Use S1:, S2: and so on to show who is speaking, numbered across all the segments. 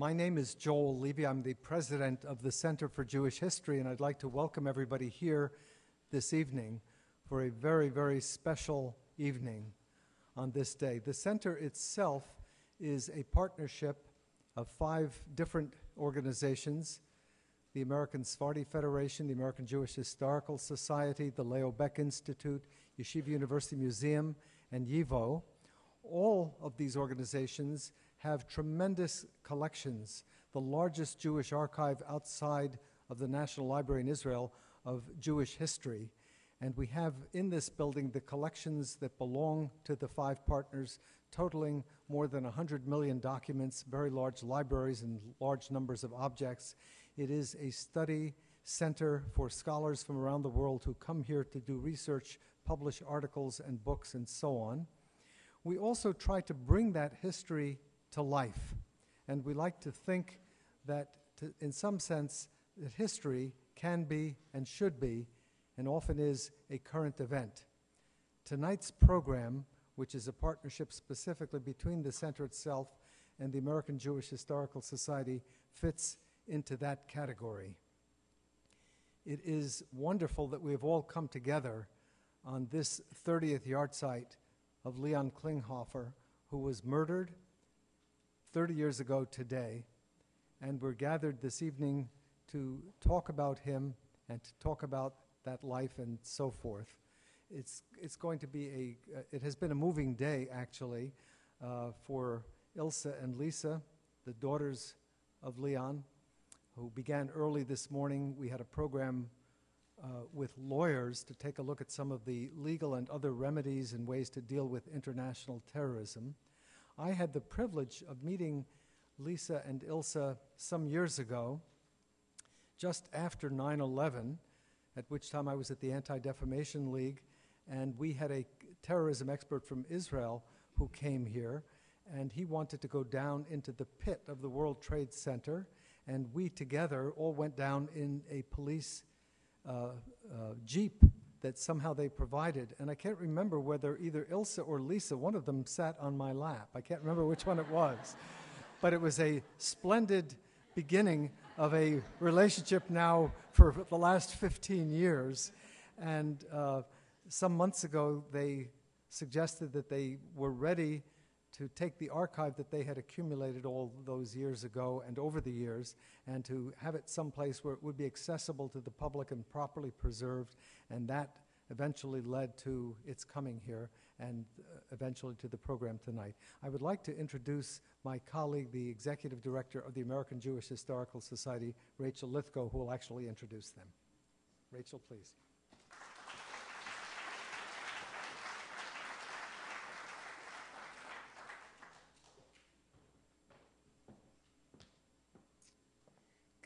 S1: my name is Joel Levy. I'm the president of the Center for Jewish History, and I'd like to welcome everybody here this evening for a very, very special evening on this day. The center itself is a partnership of five different organizations the American Sephardi Federation, the American Jewish Historical Society, the Leo Baeck Institute, Yeshiva University Museum, and YIVO. All of these organizations have tremendous collections, the largest Jewish archive outside of the National Library in Israel of Jewish history. And we have in this building the collections that belong to the five partners, totaling more than 100 million documents, very large libraries, and large numbers of objects. It is a study center for scholars from around the world who come here to do research, publish articles and books, and so on. We also try to bring that history to life. And we like to think that, to, in some sense, that history can be and should be, and often is, a current event. Tonight's program, which is a partnership specifically between the center itself and the American Jewish Historical Society, fits into that category. It is wonderful that we have all come together on this 30th yahrzeit of Leon Klinghoffer, who was murdered 30 years ago today, and we're gathered this evening to talk about him and to talk about that life and so forth. It's, it's going to be a, uh, it has been a moving day actually uh, for Ilsa and Lisa, the daughters of Leon, who began early this morning. We had a program uh, with lawyers to take a look at some of the legal and other remedies and ways to deal with international terrorism. I had the privilege of meeting Lisa and Ilsa some years ago, just after 9 11, at which time I was at the Anti Defamation League, and we had a terrorism expert from Israel who came here, and he wanted to go down into the pit of the World Trade Center, and we together all went down in a police uh, uh, jeep that somehow they provided. And I can't remember whether either Ilsa or Lisa, one of them sat on my lap. I can't remember which one it was. But it was a splendid beginning of a relationship now for the last 15 years. And uh, some months ago, they suggested that they were ready to take the archive that they had accumulated all those years ago and over the years and to have it someplace where it would be accessible to the public and properly preserved. And that eventually led to its coming here and uh, eventually to the program tonight. I would like to introduce my colleague, the executive director of the American Jewish Historical Society, Rachel Lithgow, who will actually introduce them. Rachel, please.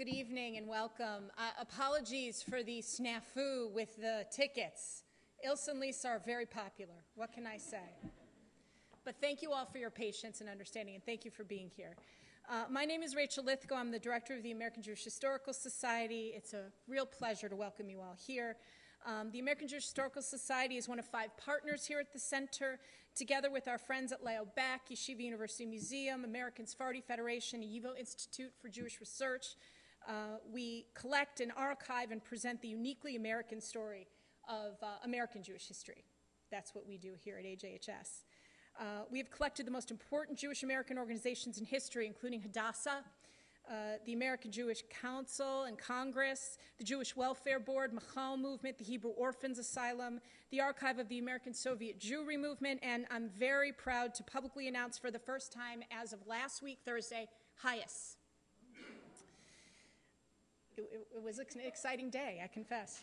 S2: Good evening and welcome. Uh, apologies for the snafu with the tickets. Ilsa and Lisa are very popular. What can I say? But thank you all for your patience and understanding, and thank you for being here. Uh, my name is Rachel Lithgow. I'm the director of the American Jewish Historical Society. It's a real pleasure to welcome you all here. Um, the American Jewish Historical Society is one of five partners here at the center, together with our friends at Leo Baeck, Yeshiva University Museum, American Sephardi Federation, YIVO Institute for Jewish Research, uh, we collect and archive and present the uniquely American story of uh, American Jewish history. That's what we do here at AJHS. Uh, we have collected the most important Jewish American organizations in history, including Hadassah, uh, the American Jewish Council and Congress, the Jewish Welfare Board, Michal Movement, the Hebrew Orphans Asylum, the Archive of the American Soviet Jewry Movement, and I'm very proud to publicly announce for the first time as of last week, Thursday, HIAS, it, it, it was an exciting day, I confess.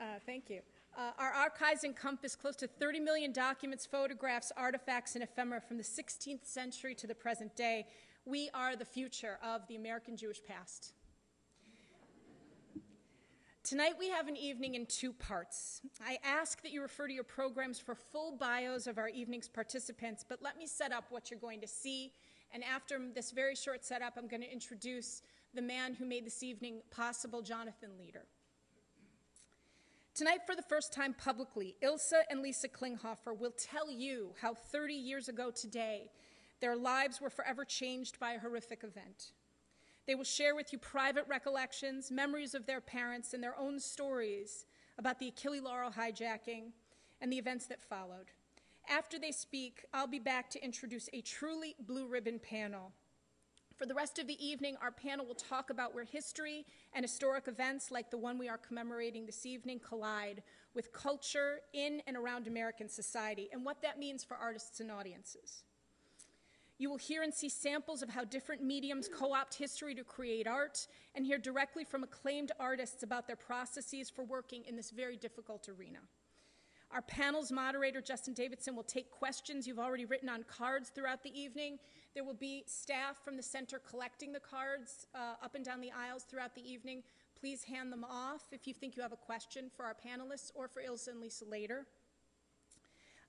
S2: Uh, thank you. Uh, our archives encompass close to 30 million documents, photographs, artifacts, and ephemera from the 16th century to the present day. We are the future of the American Jewish past. Tonight we have an evening in two parts. I ask that you refer to your programs for full bios of our evening's participants, but let me set up what you're going to see. And after this very short setup, I'm going to introduce the man who made this evening possible, Jonathan Leader. Tonight, for the first time publicly, Ilsa and Lisa Klinghoffer will tell you how 30 years ago today, their lives were forever changed by a horrific event. They will share with you private recollections, memories of their parents, and their own stories about the Achille Lauro hijacking and the events that followed. After they speak, I'll be back to introduce a truly blue ribbon panel. For the rest of the evening, our panel will talk about where history and historic events like the one we are commemorating this evening collide with culture in and around American society and what that means for artists and audiences. You will hear and see samples of how different mediums co opt history to create art and hear directly from acclaimed artists about their processes for working in this very difficult arena. Our panel's moderator, Justin Davidson, will take questions you've already written on cards throughout the evening. There will be staff from the center collecting the cards uh, up and down the aisles throughout the evening. Please hand them off if you think you have a question for our panelists or for Ilsa and Lisa later.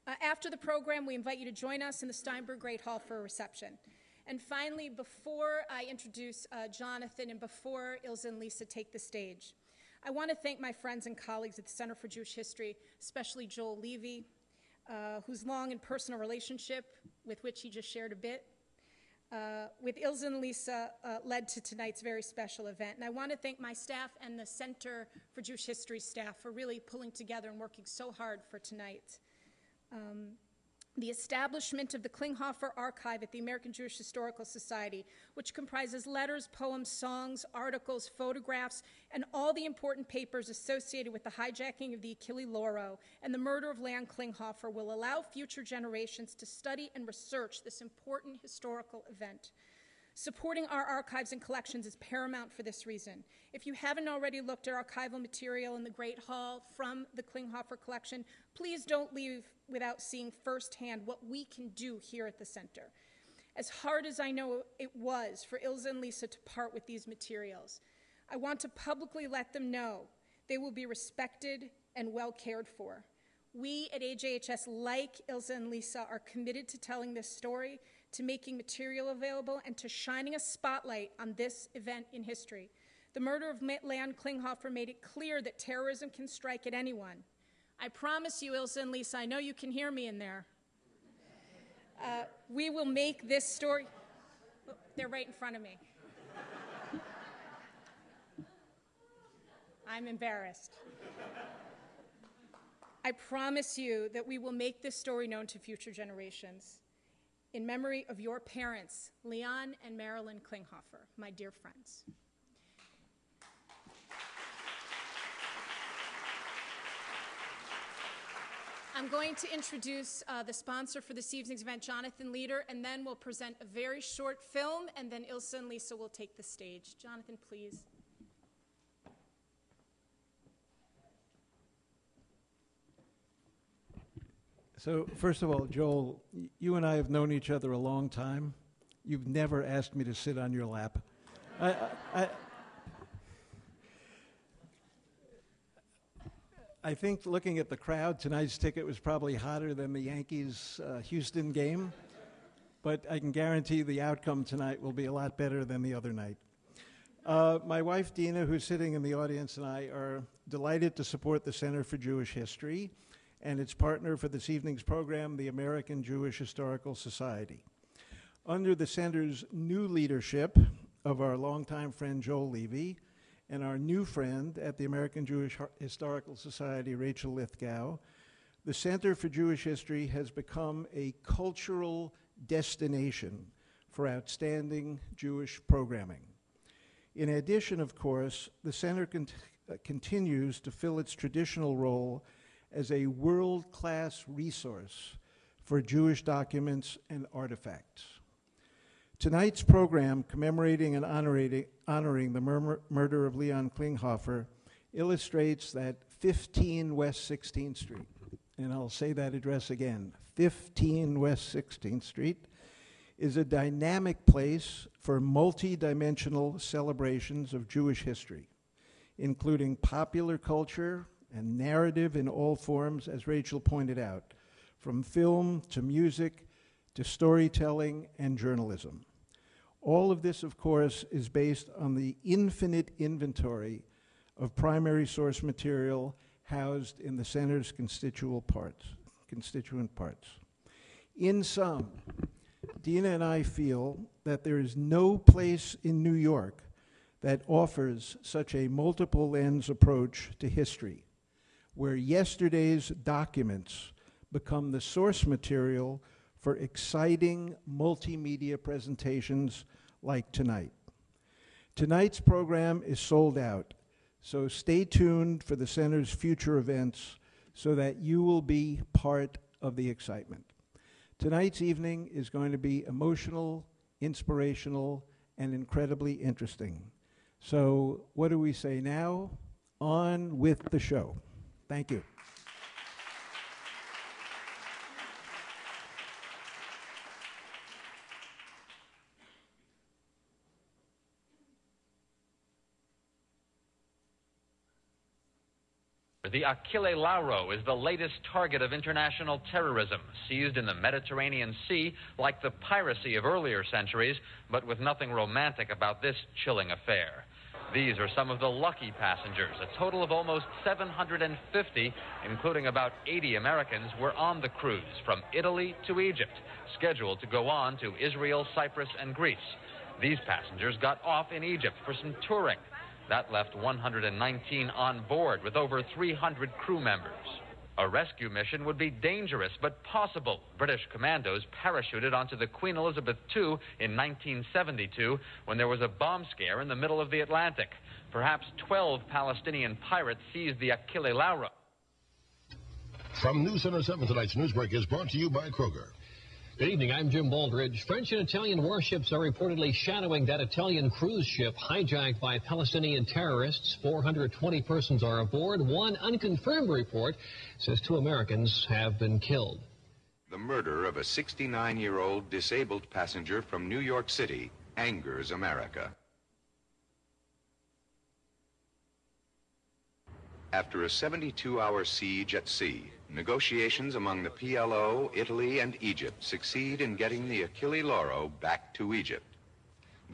S2: Uh, after the program, we invite you to join us in the Steinberg Great Hall for a reception. And finally, before I introduce uh, Jonathan and before Ilsa and Lisa take the stage, I want to thank my friends and colleagues at the Center for Jewish History, especially Joel Levy, uh, whose long and personal relationship, with which he just shared a bit, uh, with Ilsa and Lisa uh, led to tonight's very special event. And I want to thank my staff and the Center for Jewish History staff for really pulling together and working so hard for tonight. Um, the establishment of the Klinghoffer Archive at the American Jewish Historical Society, which comprises letters, poems, songs, articles, photographs, and all the important papers associated with the hijacking of the Achille Lauro and the murder of Leon Klinghoffer, will allow future generations to study and research this important historical event. Supporting our archives and collections is paramount for this reason. If you haven't already looked at archival material in the Great Hall from the Klinghoffer collection, please don't leave without seeing firsthand what we can do here at the center. As hard as I know it was for Ilsa and Lisa to part with these materials, I want to publicly let them know they will be respected and well cared for. We at AJHS, like Ilsa and Lisa, are committed to telling this story to making material available, and to shining a spotlight on this event in history. The murder of Leon Klinghoffer made it clear that terrorism can strike at anyone. I promise you, Ilsa and Lisa, I know you can hear me in there. Uh, we will make this story. Oh, they're right in front of me. I'm embarrassed. I promise you that we will make this story known to future generations in memory of your parents, Leon and Marilyn Klinghoffer, my dear friends. I'm going to introduce uh, the sponsor for this evening's event, Jonathan Leader, and then we'll present a very short film, and then Ilsa and Lisa will take the stage. Jonathan, please.
S3: So, first of all, Joel, you and I have known each other a long time. You've never asked me to sit on your lap. I, I, I, think looking at the crowd, tonight's ticket was probably hotter than the Yankees uh, Houston game. But I can guarantee the outcome tonight will be a lot better than the other night. Uh, my wife, Dina, who's sitting in the audience, and I are delighted to support the Center for Jewish History and its partner for this evening's program, the American Jewish Historical Society. Under the center's new leadership of our longtime friend Joel Levy and our new friend at the American Jewish Historical Society, Rachel Lithgow, the Center for Jewish History has become a cultural destination for outstanding Jewish programming. In addition, of course, the Center cont- uh, continues to fill its traditional role as a world class resource for Jewish documents and artifacts. Tonight's program, commemorating and honoring, honoring the mur- murder of Leon Klinghoffer, illustrates that 15 West 16th Street, and I'll say that address again 15 West 16th Street, is a dynamic place for multi dimensional celebrations of Jewish history, including popular culture, and narrative in all forms, as Rachel pointed out, from film to music to storytelling and journalism. All of this, of course, is based on the infinite inventory of primary source material housed in the center's constituent parts. Constituent parts. In sum, Dina and I feel that there is no place in New York that offers such a multiple lens approach to history, where yesterday's documents become the source material for exciting multimedia presentations like tonight. Tonight's program is sold out, so stay tuned for the Center's future events so that you will be part of the excitement. Tonight's evening is going to be emotional, inspirational, and incredibly interesting. So, what do we say now? On with the show. Thank you.
S4: The Achille Lauro is the latest target of international terrorism, seized in the Mediterranean Sea like the piracy of earlier centuries, but with nothing romantic about this chilling affair. These are some of the lucky passengers. A total of almost 750, including about 80 Americans, were on the cruise from Italy to Egypt, scheduled to go on to Israel, Cyprus, and Greece. These passengers got off in Egypt for some touring. That left 119 on board with over 300 crew members. A rescue mission would be dangerous but possible. British commandos parachuted onto the Queen Elizabeth II in 1972 when there was a bomb scare in the middle of the Atlantic. Perhaps 12 Palestinian pirates seized the Achille Lauro.
S5: From News Center 7, tonight's Newsbreak is brought to you by Kroger.
S6: Good evening. I'm Jim Baldridge. French and Italian warships are reportedly shadowing that Italian cruise ship hijacked by Palestinian terrorists. 420 persons are aboard. One unconfirmed report says two Americans have been killed.
S7: The murder of a 69 year old disabled passenger from New York City angers America. After a 72 hour siege at sea, negotiations among the PLO, Italy, and Egypt succeed in getting the Achille Lauro back to Egypt.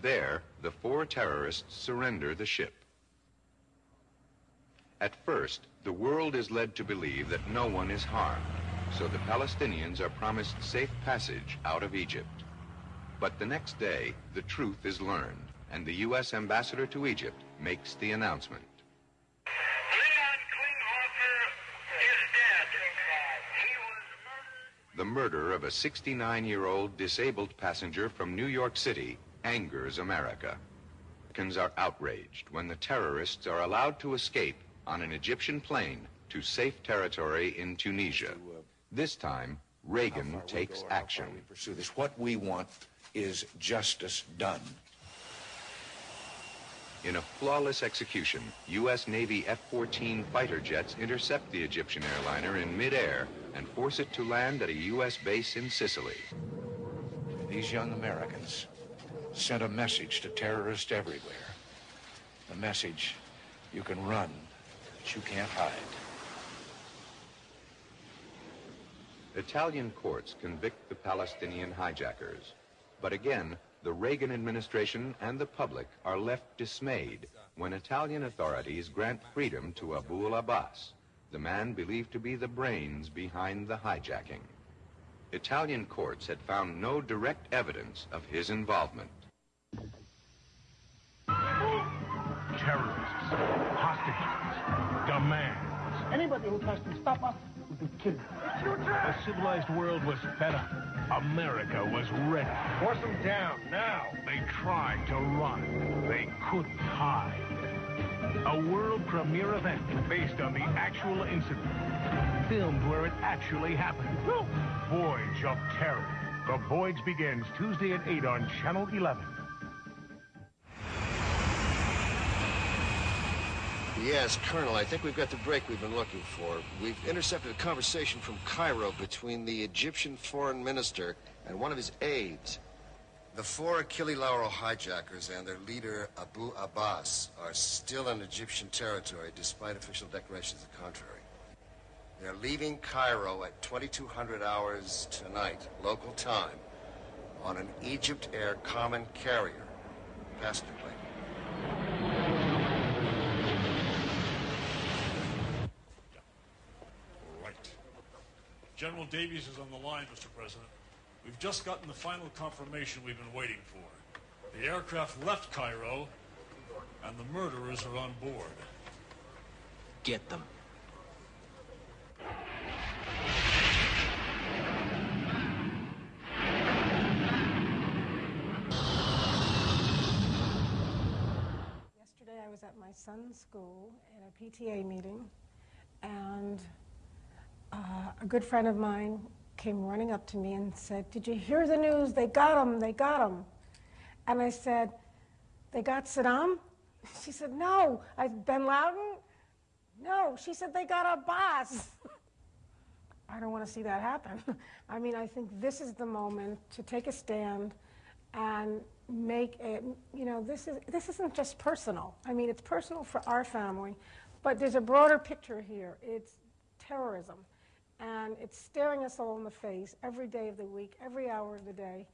S7: There, the four terrorists surrender the ship. At first, the world is led to believe that no one is harmed, so the Palestinians are promised safe passage out of Egypt. But the next day, the truth is learned, and the U.S. ambassador to Egypt makes the announcement. The murder of a 69-year-old disabled passenger from New York City angers America. Americans are outraged when the terrorists are allowed to escape on an Egyptian plane to safe territory in Tunisia. Uh, this time, Reagan takes action.
S8: we pursue this. What we want is justice done.
S7: In a flawless execution, U.S. Navy F-14 fighter jets intercept the Egyptian airliner in midair and force it to land at a U.S. base in Sicily.
S8: These young Americans sent a message to terrorists everywhere. The message, you can run, but you can't hide.
S7: Italian courts convict the Palestinian hijackers. But again, the Reagan administration and the public are left dismayed when Italian authorities grant freedom to Abu Abbas, the man believed to be the brains behind the hijacking. Italian courts had found no direct evidence of his involvement.
S9: Terrorists, hostages, demands.
S10: Anybody who tries to stop us will be killed.
S9: The civilized world was fed up. America was ready.
S10: Force them down, now.
S9: They tried to run. They couldn't hide. A world premiere event based on the actual incident. Filmed where it actually happened. Voyage of Terror. The Voyage begins Tuesday at 8 on Channel 11.
S11: Yes, Colonel, I think we've got the break we've been looking for. We've intercepted a conversation from Cairo between the Egyptian foreign minister and one of his aides. The four Achille Lauro hijackers and their leader, Abu Abbas, are still in Egyptian territory despite official declarations to the contrary. They're leaving Cairo at 2200 hours tonight, local time, on an Egypt Air common carrier passenger plane.
S12: Right. General Davies is on the line, Mr. President.
S13: We've just gotten the final confirmation we've been waiting for. The aircraft left Cairo, and the murderers are on board.
S8: Get them.
S14: Yesterday, I was at my son's school in a PTA meeting, and uh, a good friend of mine came running up to me and said, Did you hear the news? They got him, they got him. And I said, They got Saddam? She said, No. I bin Laden? No. She said, They got Abbas. I don't want to see that happen. I mean, I think this is the moment to take a stand and make it, you know, this, is, this isn't just personal. I mean, it's personal for our family, but there's a broader picture here. It's terrorism, and it's staring us all in the face every day of the week, every hour of the day.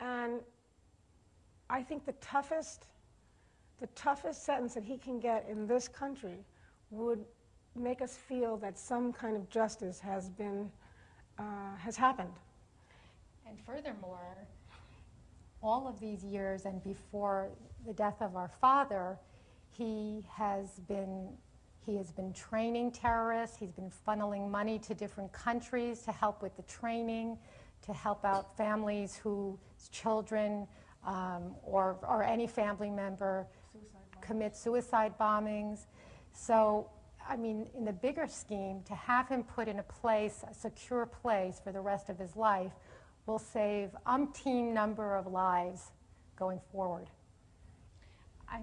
S14: And I think the toughest, the toughest sentence that he can get in this country would make us feel that some kind of justice has been, uh, has happened.
S15: And furthermore, all of these years and before the death of our father, he has been he has been training terrorists. He's been funneling money to different countries to help with the training, to help out families whose children um, or, or any family member suicide commit suicide bombings. So, I mean, in the bigger scheme, to have him put in a place, a secure place for the rest of his life, will save umpteen number of lives going forward. I,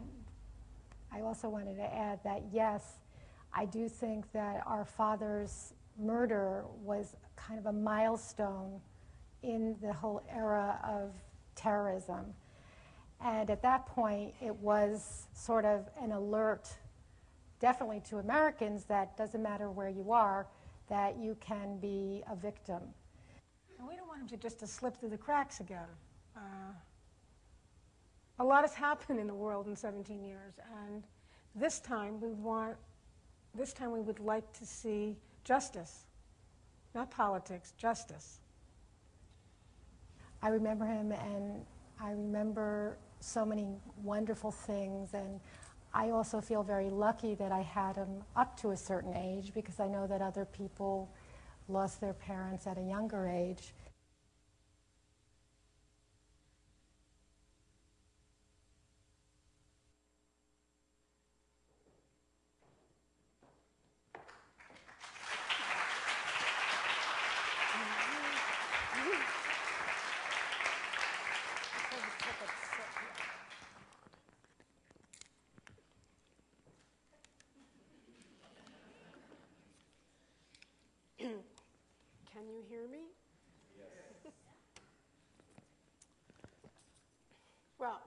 S15: I also wanted to add that yes, I do think that our father's murder was kind of a milestone in the whole era of terrorism. And at that point, it was sort of an alert, definitely to Americans, that doesn't matter where you are, that you can be a victim.
S14: And we don't want him to just to slip through the cracks again. Uh, a lot has happened in the world in 17 years, and this time we want, this time we would like to see justice, not politics, justice.
S15: I remember him, and I remember so many wonderful things, and I also feel very lucky that I had him up to a certain age because I know that other people lost their parents at a younger age.
S14: Can you hear me?
S16: Yes.
S14: well,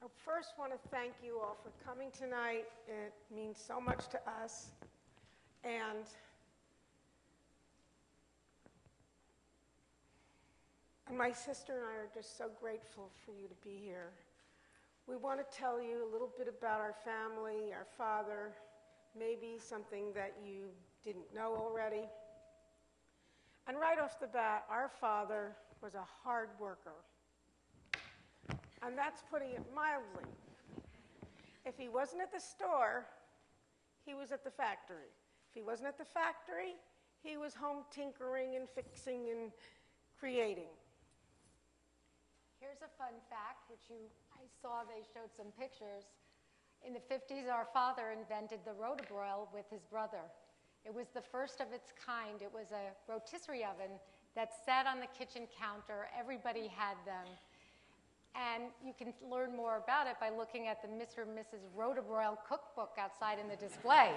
S14: I first want to thank you all for coming tonight. It means so much to us. And and my sister and I are just so grateful for you to be here. We want to tell you a little bit about our family, our father, maybe something that you didn't know already. And right off the bat, our father was a hard worker. And that's putting it mildly. If he wasn't at the store, he was at the factory. If he wasn't at the factory, he was home tinkering and fixing and creating.
S15: Here's a fun fact, which you, I saw they showed some pictures. In the 50s, our father invented the rotobroil with his brother. It was the first of its kind. It was a rotisserie oven that sat on the kitchen counter. Everybody had them. And you can learn more about it by looking at the Mr. and Mrs. Rotobroil cookbook outside in the display.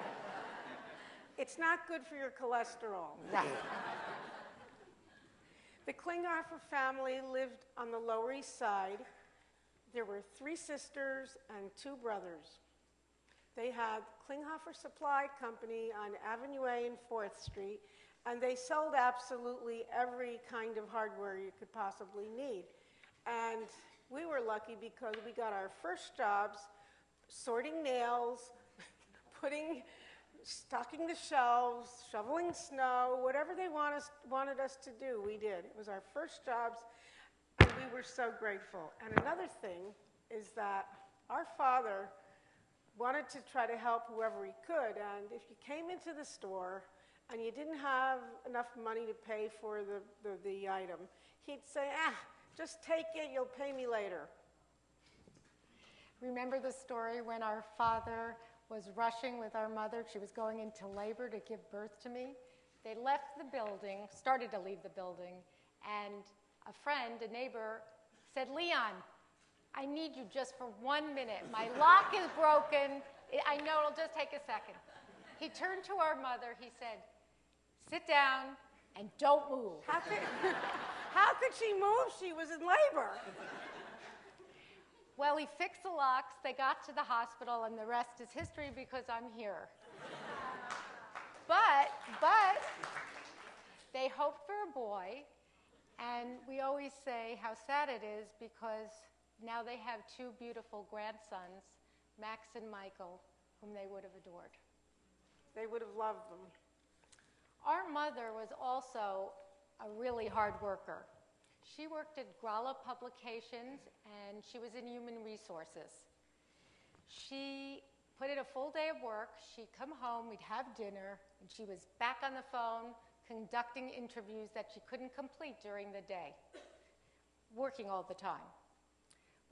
S14: It's not good for your cholesterol. the Klinghoffer family lived on the Lower East Side. There were three sisters and two brothers. They had Klinghoffer Supply Company on Avenue A and 4th Street, and they sold absolutely every kind of hardware you could possibly need. And we were lucky because we got our first jobs sorting nails, putting stocking the shelves, shoveling snow, whatever they want us, wanted us to do, we did. It was our first jobs, and we were so grateful. And another thing is that our father wanted to try to help whoever he could, and if you came into the store and you didn't have enough money to pay for the, the, the item, he'd say, ah, just take it, you'll pay me later.
S15: Remember the story when our father was rushing with our mother? She was going into labor to give birth to me. They left the building, started to leave the building, and a friend, a neighbor, said, Leon, I need you just for one minute. My lock is broken. I know it'll just take a second. He turned to our mother. He said, Sit down and don't move.
S14: How could, how could she move? She was in labor.
S15: Well, he fixed the locks. They got to the hospital, and the rest is history because I'm here. but, but, they hoped for a boy, and we always say how sad it is because now they have two beautiful grandsons, Max and Michael, whom they would have adored.
S14: They would have loved them.
S15: Our mother was also a really hard worker. She worked at Gralla Publications and she was in human resources. She put in a full day of work. She'd come home, we'd have dinner, and she was back on the phone conducting interviews that she couldn't complete during the day, working all the time.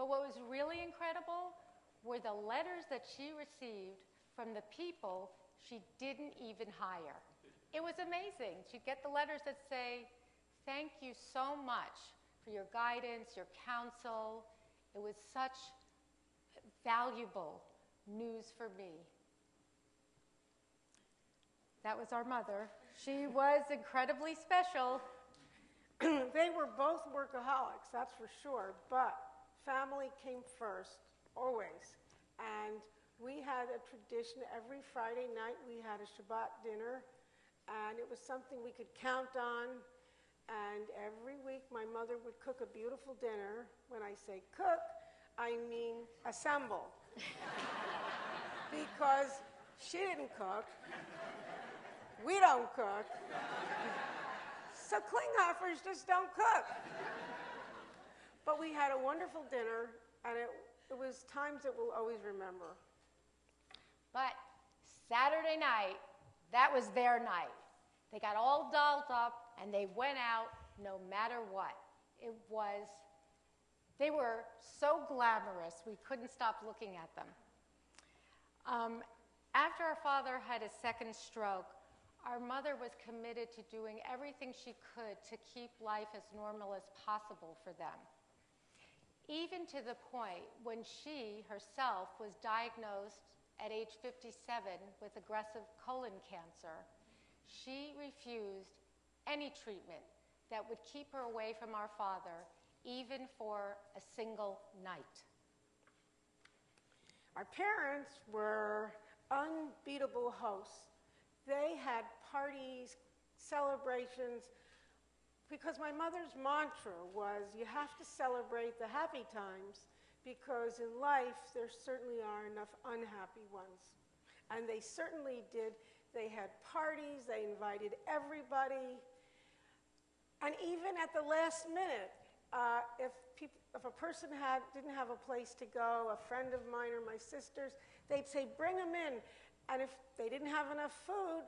S15: But what was really incredible were the letters that she received from the people she didn't even hire. It was amazing. She'd get the letters that say, Thank you so much for your guidance, your counsel. It was such valuable news for me. That was our mother. She was incredibly special.
S14: they were both workaholics, that's for sure, but family came first, always. And we had a tradition every Friday night, we had a Shabbat dinner, and it was something we could count on. And every week, my mother would cook a beautiful dinner. When I say cook, I mean assemble. because she didn't cook, we don't cook. So Klinghofers just don't cook. But we had a wonderful dinner, and it, it was times that we'll always remember.
S15: But Saturday night, that was their night. They got all dolled up and they went out no matter what. It was, they were so glamorous, we couldn't stop looking at them. Um, after our father had his second stroke, our mother was committed to doing everything she could to keep life as normal as possible for them even to the point when she herself was diagnosed at age 57 with aggressive colon cancer, she refused any treatment that would keep her away from our father, even for a single night.
S14: Our parents were unbeatable hosts. They had parties, celebrations, because my mother's mantra was you have to celebrate the happy times because in life there certainly are enough unhappy ones. And they certainly did. They had parties, they invited everybody. And even at the last minute, uh, if, if a person had, didn't have a place to go, a friend of mine or my sisters, they'd say, bring them in. And if they didn't have enough food,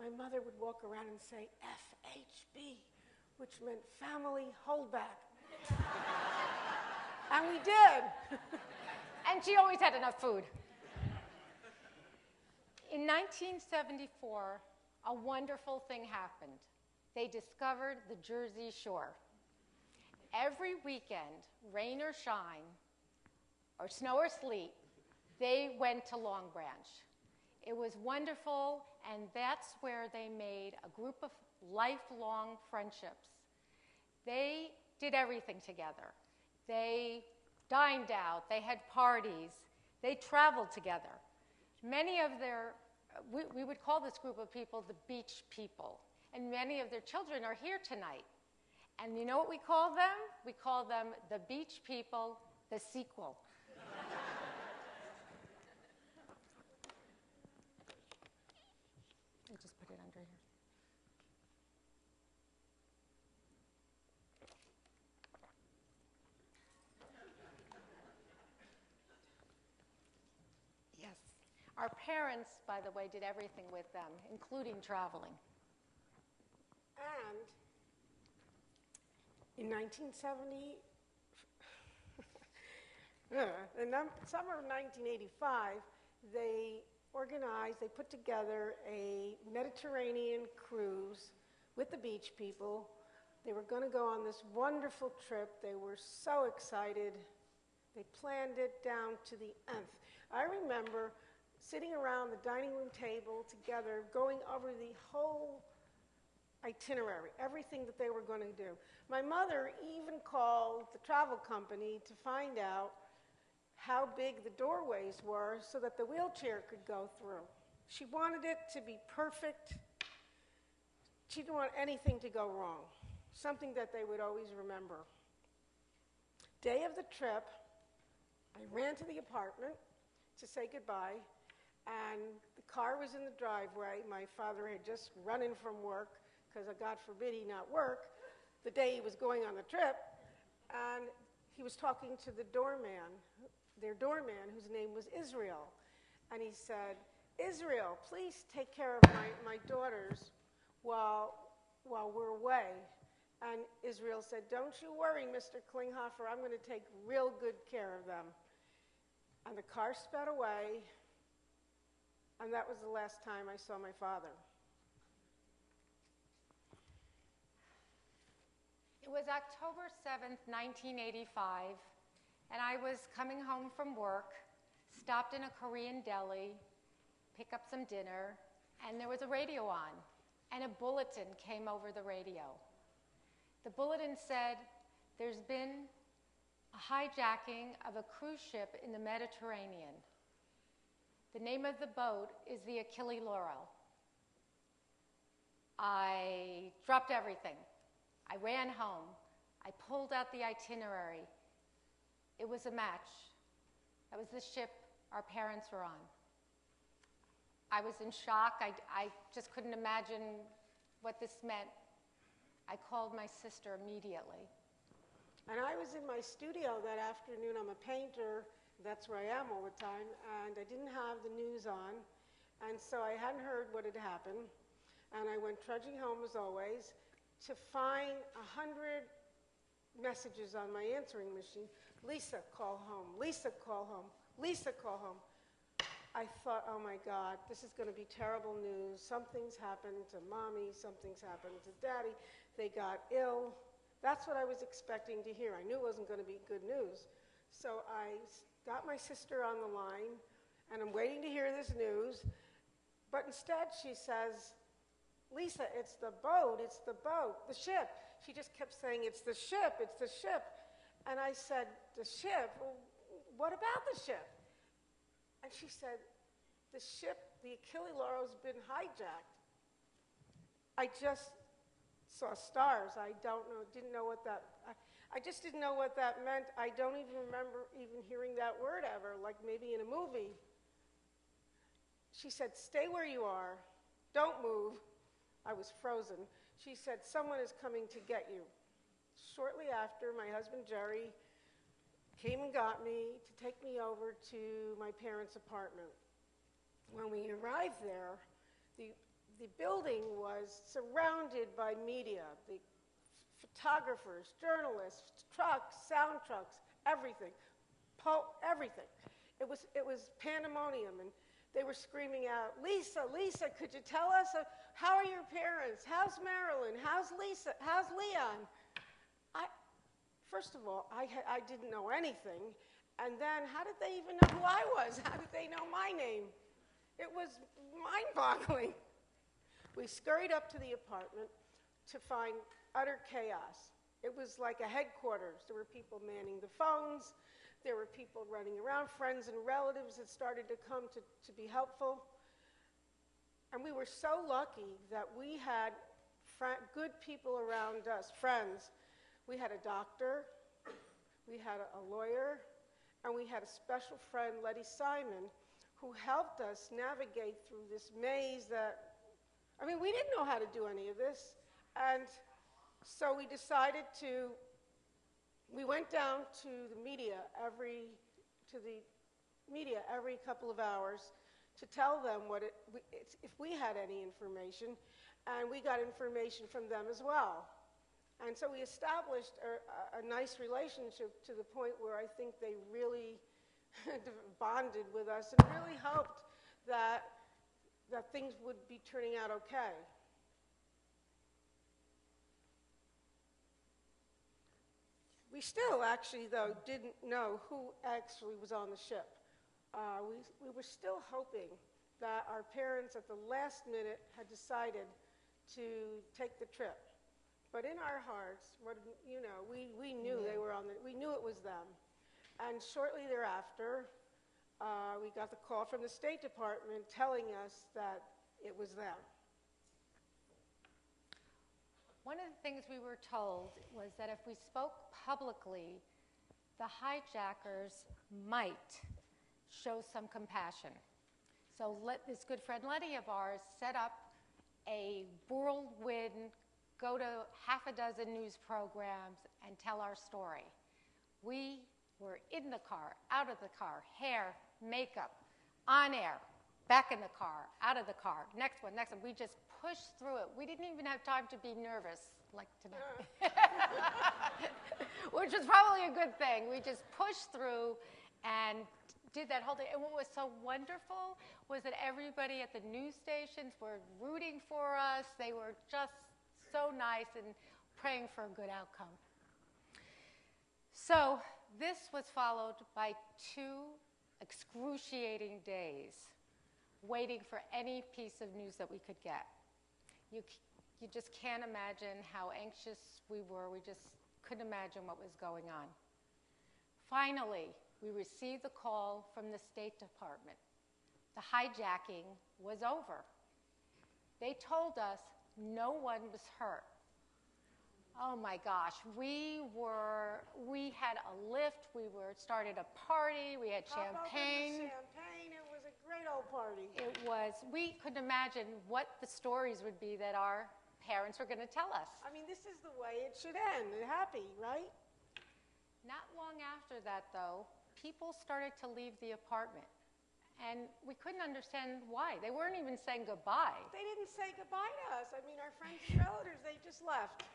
S14: my mother would walk around and say, FHB which meant family hold back. and we did.
S15: and she always had enough food. In 1974, a wonderful thing happened. They discovered the Jersey Shore. Every weekend, rain or shine, or snow or sleet, they went to Long Branch. It was wonderful, and that's where they made a group of lifelong friendships. They did everything together. They dined out, they had parties, they traveled together. Many of their, we, we would call this group of people the beach people, and many of their children are here tonight. And you know what we call them? We call them the beach people, the sequel. Our parents, by the way, did everything with them, including traveling.
S14: And in 1970, in uh, the summer of 1985, they organized, they put together a Mediterranean cruise with the beach people. They were going to go on this wonderful trip. They were so excited. They planned it down to the nth. I remember sitting around the dining room table together, going over the whole itinerary, everything that they were going to do. My mother even called the travel company to find out how big the doorways were so that the wheelchair could go through. She wanted it to be perfect. She didn't want anything to go wrong, something that they would always remember. Day of the trip, I ran to the apartment to say goodbye, and the car was in the driveway. My father had just run in from work because, God forbid, he not work the day he was going on the trip, and he was talking to the doorman their doorman, whose name was Israel. And he said, Israel, please take care of my, my daughters while, while we're away. And Israel said, Don't you worry, Mr. Klinghoffer, I'm going to take real good care of them. And the car sped away, and that was the last time I saw my father.
S15: It was October 7th, 1985 and I was coming home from work, stopped in a Korean deli, pick up some dinner, and there was a radio on, and a bulletin came over the radio. The bulletin said, There's been a hijacking of a cruise ship in the Mediterranean. The name of the boat is the Achille Lauro. I dropped everything. I ran home. I pulled out the itinerary. It was a match. That was the ship our parents were on. I was in shock. I, I just couldn't imagine what this meant. I called my sister immediately.
S14: And I was in my studio that afternoon. I'm a painter. That's where I am all the time. And I didn't have the news on. And so I hadn't heard what had happened. And I went trudging home as always to find a hundred messages on my answering machine Lisa, call home. Lisa, call home. Lisa, call home. I thought, oh my God, this is going to be terrible news. Something's happened to mommy, something's happened to daddy. They got ill. That's what I was expecting to hear. I knew it wasn't going to be good news. So I got my sister on the line, and I'm waiting to hear this news. But instead, she says, Lisa, it's the boat, it's the boat, the ship. She just kept saying, It's the ship, it's the ship. And I said, The ship? Well, what about the ship? And she said, The ship, the Achille Lauro's been hijacked. I just saw stars. I don't know, didn't know what that, I, I just didn't know what that meant. I don't even remember even hearing that word ever, like maybe in a movie. She said, Stay where you are. Don't move. I was frozen. She said, Someone is coming to get you shortly after, my husband Jerry came and got me to take me over to my parents' apartment. When we arrived there, the, the building was surrounded by media, the photographers, journalists, trucks, sound trucks, everything, everything. It was, it was pandemonium, and they were screaming out, Lisa, Lisa, could you tell us, uh, how are your parents? How's Marilyn? How's Lisa? How's Leon? I, First of all, I, I didn't know anything. And then, how did they even know who I was? How did they know my name? It was mind boggling. We scurried up to the apartment to find utter chaos. It was like a headquarters. There were people manning the phones, there were people running around, friends and relatives that started to come to, to be helpful. And we were so lucky that we had good people around us, friends we had a doctor, we had a lawyer, and we had a special friend, Letty Simon, who helped us navigate through this maze that, I mean, we didn't know how to do any of this. And so we decided to, we went down to the media every, to the media every couple of hours to tell them what it, if we had any information, and we got information from them as well. And so we established a, a nice relationship to the point where I think they really bonded with us and really hoped that, that things would be turning out okay. We still actually, though, didn't know who actually was on the ship. Uh, we, we were still hoping that our parents at the last minute had decided to take the trip. But in our hearts, what, you know, we, we knew yeah. they were on the, we knew it was them. And shortly thereafter, uh, we got the call from the State Department telling us that it was them.
S15: One of the things we were told was that if we spoke publicly, the hijackers might show some compassion. So let, this good friend Letty of ours set up a whirlwind go to half a dozen news programs and tell our story. We were in the car, out of the car, hair, makeup, on air, back in the car, out of the car, next one, next one. We just pushed through it. We didn't even have time to be nervous like tonight, which was probably a good thing. We just pushed through and did that whole thing. And what was so wonderful was that everybody at the news stations were rooting for us. They were just so nice and praying for a good outcome. So this was followed by two excruciating days waiting for any piece of news that we could get. You, you just can't imagine how anxious we were. We just couldn't imagine what was going on. Finally, we received the call from the State Department. The hijacking was over. They told us no one was hurt. Oh my gosh, we were, we had a lift, we were, started a party, we had champagne.
S14: champagne, it was a great old party.
S15: It was, we couldn't imagine what the stories would be that our parents were going to tell us.
S14: I mean, this is the way it should end, happy, right?
S15: Not long after that, though, people started to leave the apartment. And we couldn't understand why. They weren't even saying goodbye.
S14: They didn't say goodbye to us. I mean, our friends and relatives, they just left.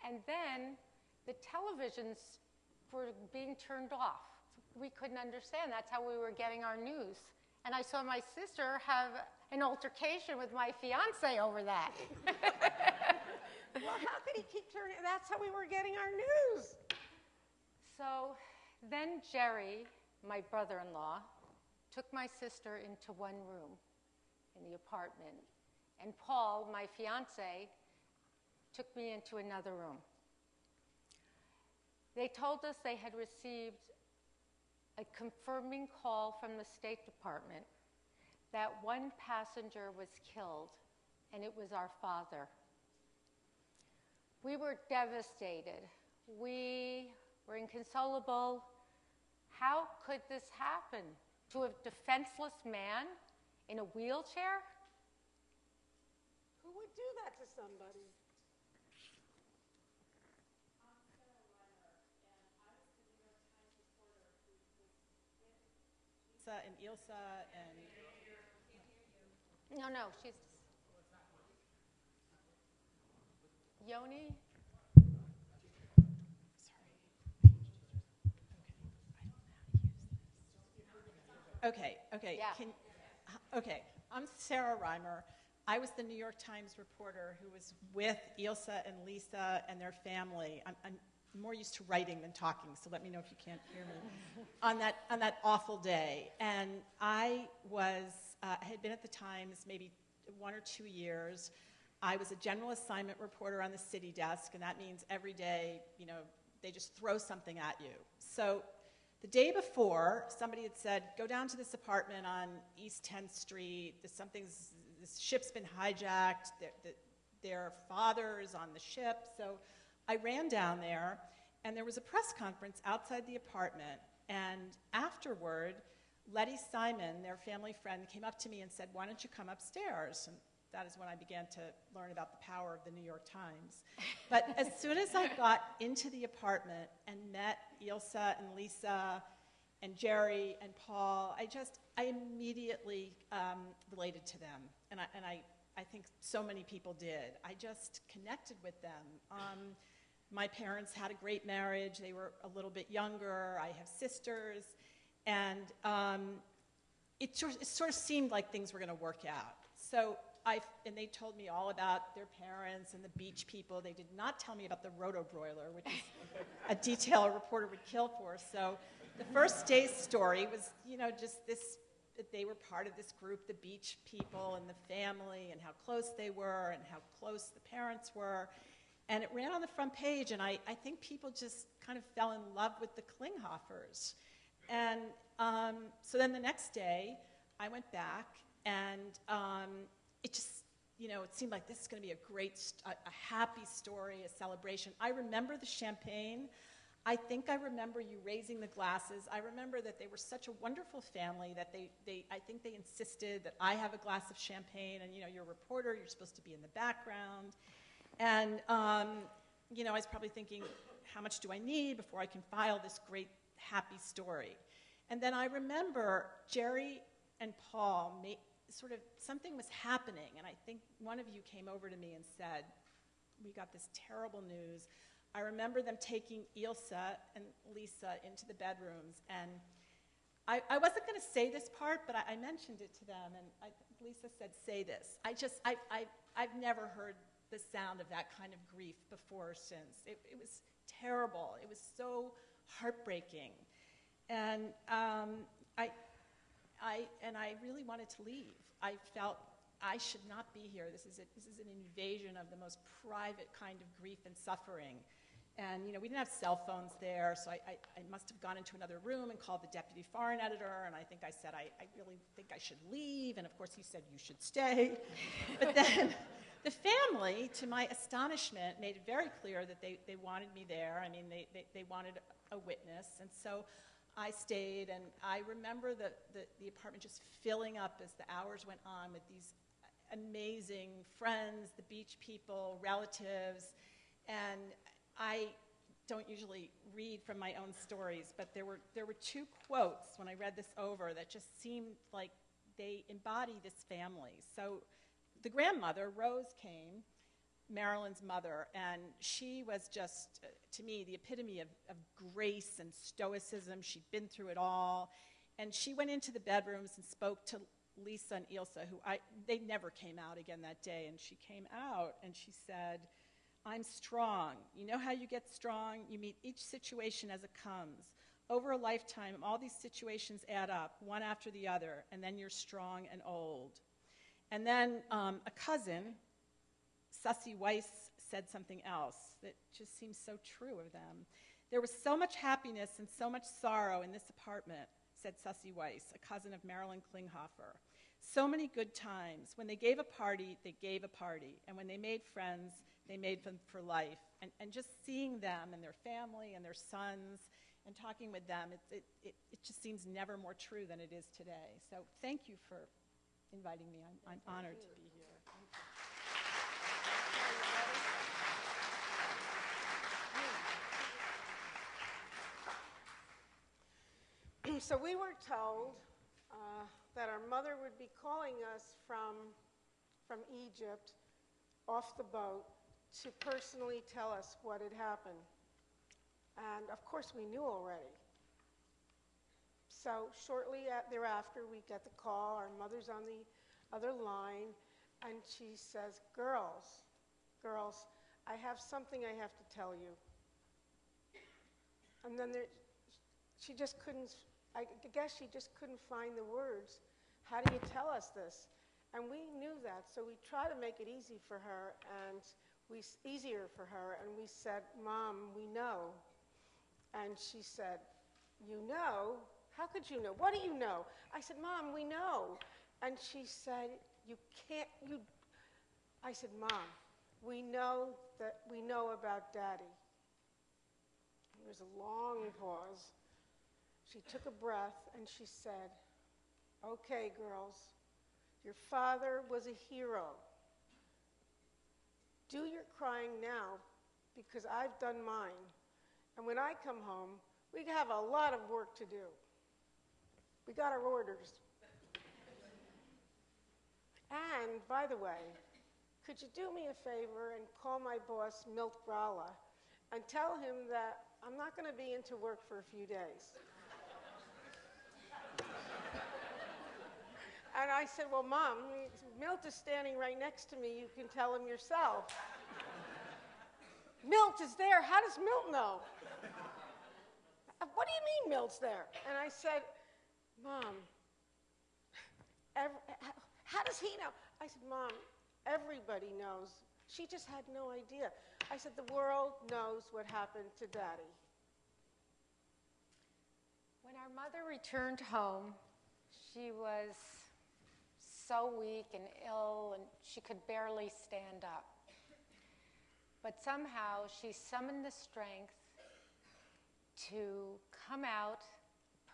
S15: And then the televisions were being turned off. We couldn't understand. That's how we were getting our news. And I saw my sister have an altercation with my fiance over that.
S14: well, how could he keep turning? That's how we were getting our news.
S15: So then Jerry, my brother in law, took my sister into one room in the apartment, and Paul, my fiance, took me into another room. They told us they had received a confirming call from the State Department that one passenger was killed, and it was our father. We were devastated. We were inconsolable. How could this happen to a defenseless man in a wheelchair?
S14: Who would do that to somebody?
S17: And Ilsa and.
S15: No, no, she's. Yoni?
S17: Okay, okay.
S15: Yeah.
S17: Can, okay, I'm Sara Rimer. I was the New York Times reporter who was with Ilsa and Lisa and their family. I'm, I'm more used to writing than talking, so let me know if you can't hear me. on, that, on that awful day. And I was, uh, had been at the Times maybe one or two years. I was a general assignment reporter on the city desk, and that means every day, you know, they just throw something at you. So the day before, somebody had said, go down to this apartment on East 10th Street. This, something's, this ship's been hijacked. Their, their father is on the ship. So I ran down there, and there was a press conference outside the apartment. And afterward, Letty Simon, their family friend, came up to me and said, Why don't you come upstairs? And that is when I began to learn about the power of the New York Times. But as soon as I got into the apartment and met Ilsa and Lisa and Jerry and Paul, I just, I immediately um, related to them. And, I, and I, I think so many people did. I just connected with them. Um, my parents had a great marriage. They were a little bit younger. I have sisters. And um, it, sort, it sort of seemed like things were going to work out. So I, and they told me all about their parents and the beach people. They did not tell me about the roto broiler, which is a detail a reporter would kill for. So the first day's story was, you know, just this that they were part of this group, the beach people and the family, and how close they were, and how close the parents were. And it ran on the front page, and I, I think people just kind of fell in love with the Klinghoffers. And um, so then the next day, I went back, and um, it just, you know, it seemed like this is going to be a great, a, a happy story, a celebration. I remember the champagne. I think I remember you raising the glasses. I remember that they were such a wonderful family that they, they I think they insisted that I have a glass of champagne, and you know, you're a reporter, you're supposed to be in the background. And, um, you know, I was probably thinking, how much do I need before I can file this great, happy story? And then I remember Jerry and Paul made, sort of something was happening, and I think one of you came over to me and said, We got this terrible news. I remember them taking Ilsa and Lisa into the bedrooms, and I, I wasn't going to say this part, but I, I, mentioned it to them, and I, Lisa said, "Say this." I just, I, I, I've never heard the sound of that kind of grief before or since. It, it was terrible. It was so heartbreaking, and um, I, I, and I really wanted to leave. I felt I should not be here. This is, a, this is an invasion of the most private kind of grief and suffering. And you know, we didn't have cell phones there, so I, I, I, must have gone into another room and called the deputy foreign editor, and I think I said, I, I really think I should leave, and of course he said, you should stay. but then the family, to my astonishment, made it very clear that they, they wanted me there. I mean, they, they, they wanted a witness, and so I stayed, and I remember the, the, the apartment just filling up as the hours went on with these amazing friends, the beach people, relatives, and I don't usually read from my own stories, but there were, there were two quotes when I read this over that just seemed like they embody this family. So the grandmother, Rose, came, Marilyn's mother, and she was just, uh, to me, the epitome of, of grace and stoicism. She'd been through it all. And she went into the bedrooms and spoke to Lisa and Ilsa, who I, they never came out again that day. And she came out and she said, I'm strong. You know how you get strong? You meet each situation as it comes. Over a lifetime, all these situations add up, one after the other, and then you're strong and old. And then um, a cousin, Susie Weiss, said something else that just seems so true of them. There was so much happiness and so much sorrow in this apartment, said Susie Weiss, a cousin of Marilyn Klinghoffer. So many good times. When they gave a party, they gave a party. And when they made friends, they made them for life. And, and just seeing them and their family and their sons and talking with them, it, it, it, it just seems never more true than it is today. So thank you for inviting me. I'm, I'm honored to be here.
S14: so we were told uh, that our mother would be calling us from, from Egypt off the boat to personally tell us what had happened. And of course, we knew already. So shortly thereafter, we get the call. Our mother's on the other line, and she says, Girls, girls, I have something I have to tell you. And then there, she just couldn't, I guess she just couldn't find the words. How do you tell us this? And we knew that, so we tried to make it easy for her. And we, easier for her, and we said, Mom, we know. And she said, You know? How could you know? What do you know? I said, Mom, we know. And she said, You can't, you. I said, Mom, we know that we know about Daddy. There was a long pause. She took a breath and she said, Okay, girls, your father was a hero. Do your crying now because I've done mine. And when I come home, we have a lot of work to do. We got our orders. And, by the way, could you do me a favor and call my boss, Milt Brala, and tell him that I'm not going to be into work for a few days? and I said, Well, Mom, Milt is standing right next to me. You can tell him yourself. Milt is there. How does Milt know? Uh, what do you mean Milt's there? And I said, Mom, every, how does he know? I said, Mom, everybody knows. She just had no idea. I said, The world knows what happened to Daddy.
S15: When our mother returned home, she was so weak and ill, and she could barely stand up. But somehow she summoned the strength to come out,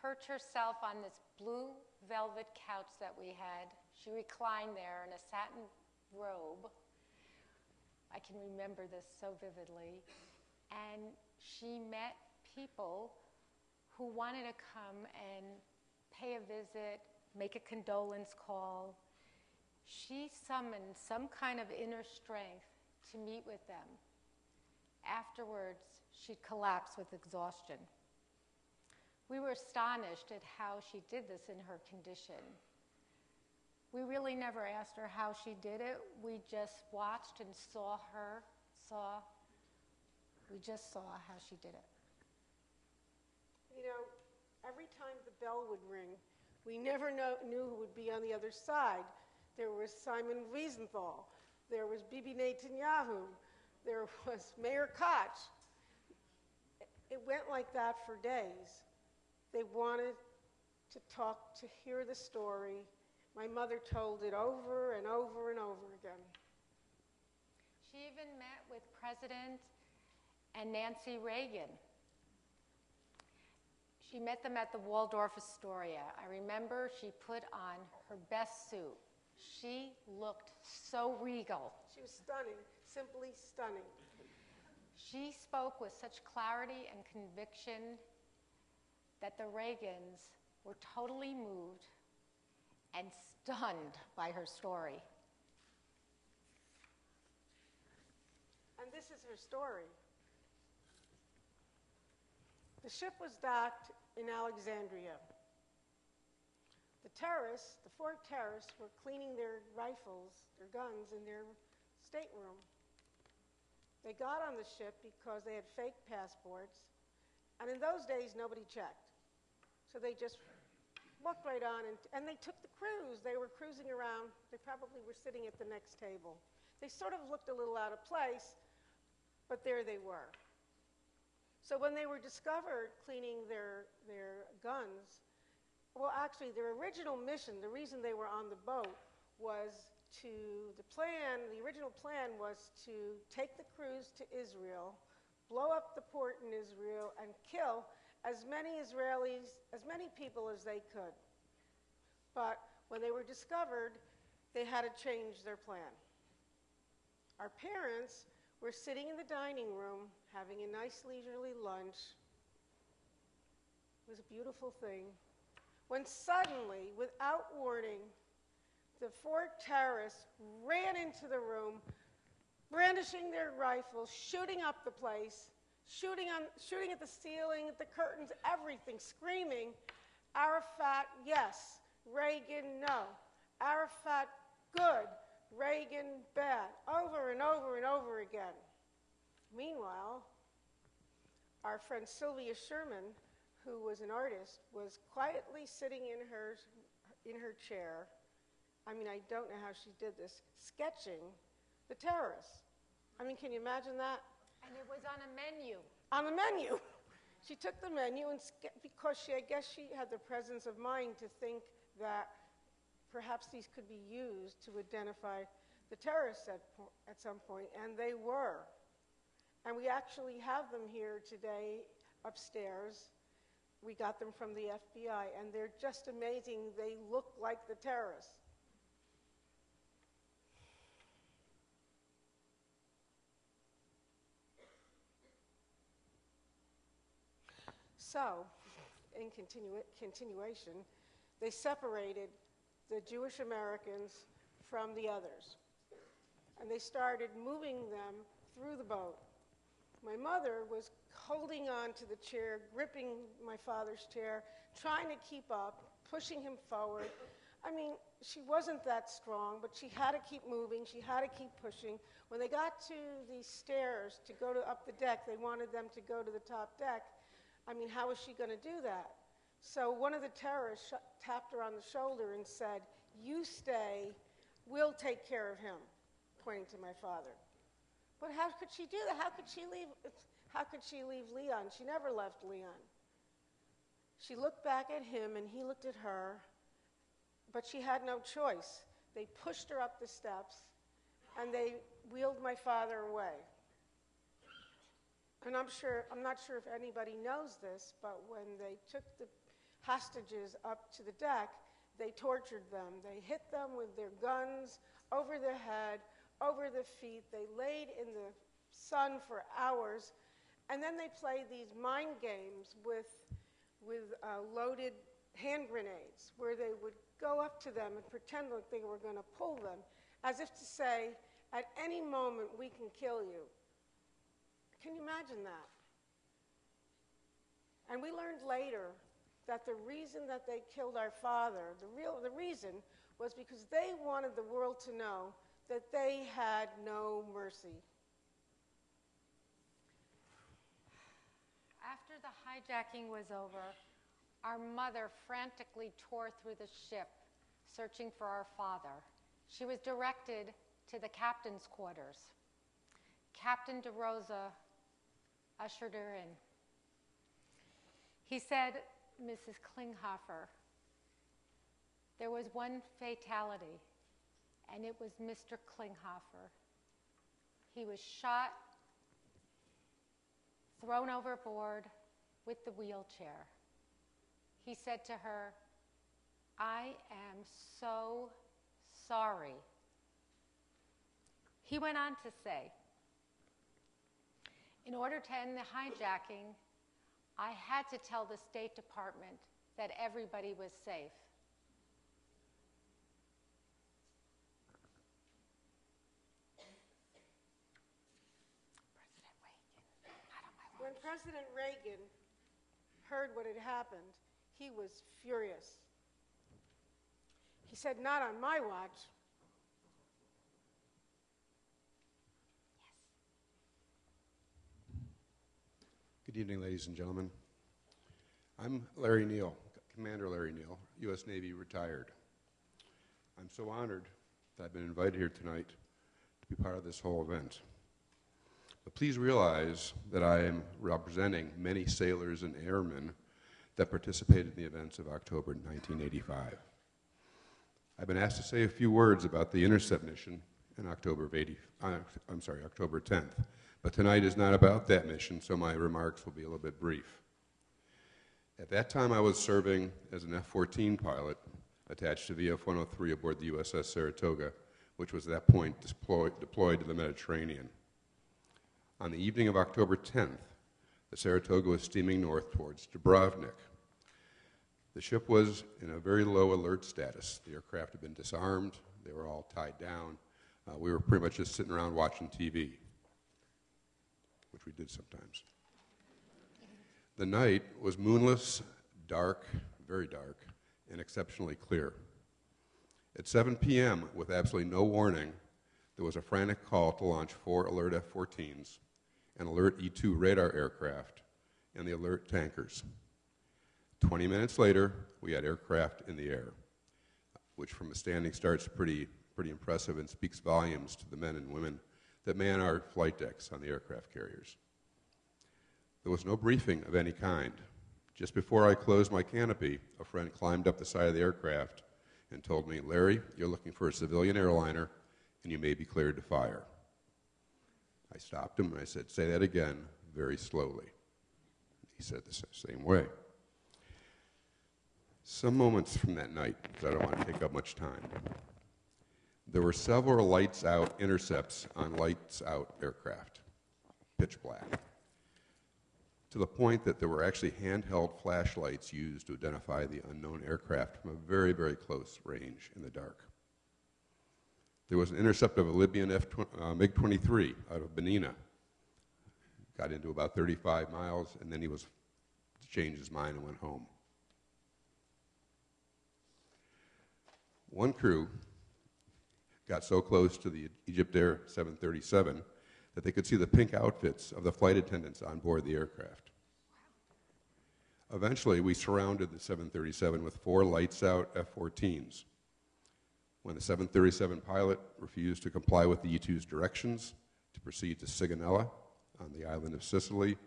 S15: perch herself on this blue velvet couch that we had. She reclined there in a satin robe. I can remember this so vividly. And she met people who wanted to come and pay a visit, make a condolence call. She summoned some kind of inner strength to meet with them. Afterwards, she'd collapse with exhaustion. We were astonished at how she did this in her condition. We really never asked her how she did it. We just watched and saw her, saw, we just saw how she did it.
S14: You know, every time the bell would ring, we never know, knew who would be on the other side. There was Simon Wiesenthal, there was Bibi Netanyahu, there was Mayor Koch. It went like that for days. They wanted to talk, to hear the story. My mother told it over and over and over again.
S15: She even met with President and Nancy Reagan. She met them at the Waldorf Astoria. I remember she put on her best suit. She looked so regal.
S14: She was stunning, simply stunning.
S15: She spoke with such clarity and conviction that the Reagans were totally moved and stunned by her story.
S14: And this is her story. The ship was docked in Alexandria. The terrorists, the four terrorists, were cleaning their rifles, their guns, in their stateroom. They got on the ship because they had fake passports, and in those days, nobody checked. So they just walked right on, and, and they took the cruise. They were cruising around. They probably were sitting at the next table. They sort of looked a little out of place, but there they were. So when they were discovered cleaning their, their guns, well, actually, their original mission, the reason they were on the boat, was to, the plan, the original plan was to take the cruise to Israel, blow up the port in Israel, and kill as many Israelis, as many people as they could. But when they were discovered, they had to change their plan. Our parents were sitting in the dining room having a nice leisurely lunch. It was a beautiful thing. When suddenly, without warning, the four terrorists ran into the room, brandishing their rifles, shooting up the place, shooting, on, shooting at the ceiling, at the curtains, everything, screaming, Arafat, yes. Reagan, no. Arafat, good. Reagan, bad. Over and over and over again. Meanwhile, our friend Sylvia Sherman, who was an artist, was quietly sitting in her, in her chair. I mean, I don't know how she did this, sketching the terrorists. I mean, can you imagine that?
S15: And it was on a menu.
S14: On a menu. She took the menu and because she, I guess she had the presence of mind to think that perhaps these could be used to identify the terrorists at, at some point, and they were. And we actually have them here today upstairs. We got them from the FBI, and they're just amazing. They look like the terrorists. So, in continu- continuation, they separated the Jewish Americans from the others. And they started moving them through the boat. My mother was holding on to the chair, gripping my father's chair, trying to keep up, pushing him forward. I mean, she wasn't that strong, but she had to keep moving. She had to keep pushing. When they got to the stairs to go to up the deck, they wanted them to go to the top deck. I mean, how was she going to do that? So one of the terrorists tapped her on the shoulder and said, You stay, we'll take care of him, pointing to my father. But how could she do that? How could she leave? How could she leave Leon? She never left Leon. She looked back at him and he looked at her, but she had no choice. They pushed her up the steps and they wheeled my father away. And I'm sure I'm not sure if anybody knows this, but when they took the hostages up to the deck, they tortured them. They hit them with their guns over the head, over the feet. They laid in the sun for hours, and then they played these mind games with, with uh, loaded hand grenades, where they would go up to them and pretend like they were going to pull them, as if to say, at any moment we can kill you. Can you imagine that? And we learned later that the reason that they killed our father, the real the reason was because they wanted the world to know that they had no mercy.
S15: After the hijacking was over, our mother frantically tore through the ship searching for our father. She was directed to the captain's quarters. Captain DeRosa ushered her in. He said, Mrs. Klinghoffer, there was one fatality, and it was Mr. Klinghoffer. He was shot, thrown overboard with the wheelchair. He said to her, I am so sorry. He went on to say, in order to end the hijacking, I had to tell the State Department that everybody was safe.
S14: When President Reagan heard what had happened, he was furious. He said, Not on my watch.
S18: Good evening, ladies and gentlemen. I'm Larry Neal, Commander Larry Neal, U.S. Navy retired. I'm so honored that I've been invited here tonight to be part of this whole event. But please realize that I am representing many sailors and airmen that participated in the events of October 1985. I've been asked to say a few words about the intercept mission in October of 80, uh, I'm sorry, October 10th. But tonight is not about that mission, so my remarks will be a little bit brief. At that time, I was serving as an F 14 pilot attached to VF 103 aboard the USS Saratoga, which was at that point deployed, deployed to the Mediterranean. On the evening of October 10th, the Saratoga was steaming north towards Dubrovnik. The ship was in a very low alert status. The aircraft had been disarmed, they were all tied down. Uh, we were pretty much just sitting around watching TV which we did sometimes. The night was moonless, dark, very dark, and exceptionally clear. At 7 p.m., with absolutely no warning, there was a frantic call to launch four alert F 14s, an alert E 2 radar aircraft, and the alert tankers. 20 minutes later, we had aircraft in the air, which from a standing start is pretty, pretty impressive and speaks volumes to the men and women that man our flight decks on the aircraft carriers. There was no briefing of any kind. Just before I closed my canopy, a friend climbed up the side of the aircraft and told me, Larry, you're looking for a civilian airliner and you may be cleared to fire. I stopped him and I said, Say that again, very slowly. He said the same way. Some moments from that night, because I don't want to take up much time, there were several lights out intercepts on lights out aircraft, pitch black. to the point that there were actually handheld flashlights used to identify the unknown aircraft from a very, very close range in the dark. There was an intercept of a Libyan F uh, MiG 23 out of Benina. Got into about 35 miles, and then he was changed his mind and went home. One crew got so close to the Egyptair 737 that they could see the pink outfits of the flight attendants on board the aircraft. Eventually, we surrounded the 737 with four lights out F 14s. When the 737 pilot refused to comply with the E 2's directions to proceed to Sigonella on the island of Sicily,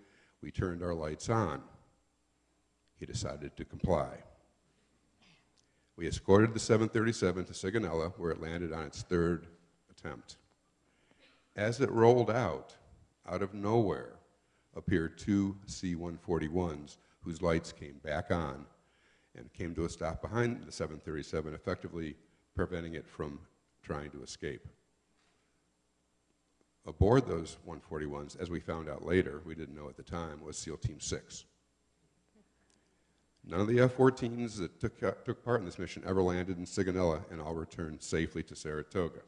S18: we turned our lights on. He decided to comply. We escorted the 737 to Sigonella, where it landed on its third attempt. As it rolled out, out of nowhere appeared two C 141s whose lights came back on and came to a stop behind the 737, effectively preventing it from trying to escape. Aboard those 141s, as we found out later, we didn't know at the time, was SEAL Team 6. None of the F 14s that took, uh, took part in this mission ever landed in Sigonella and all returned safely to Saratoga.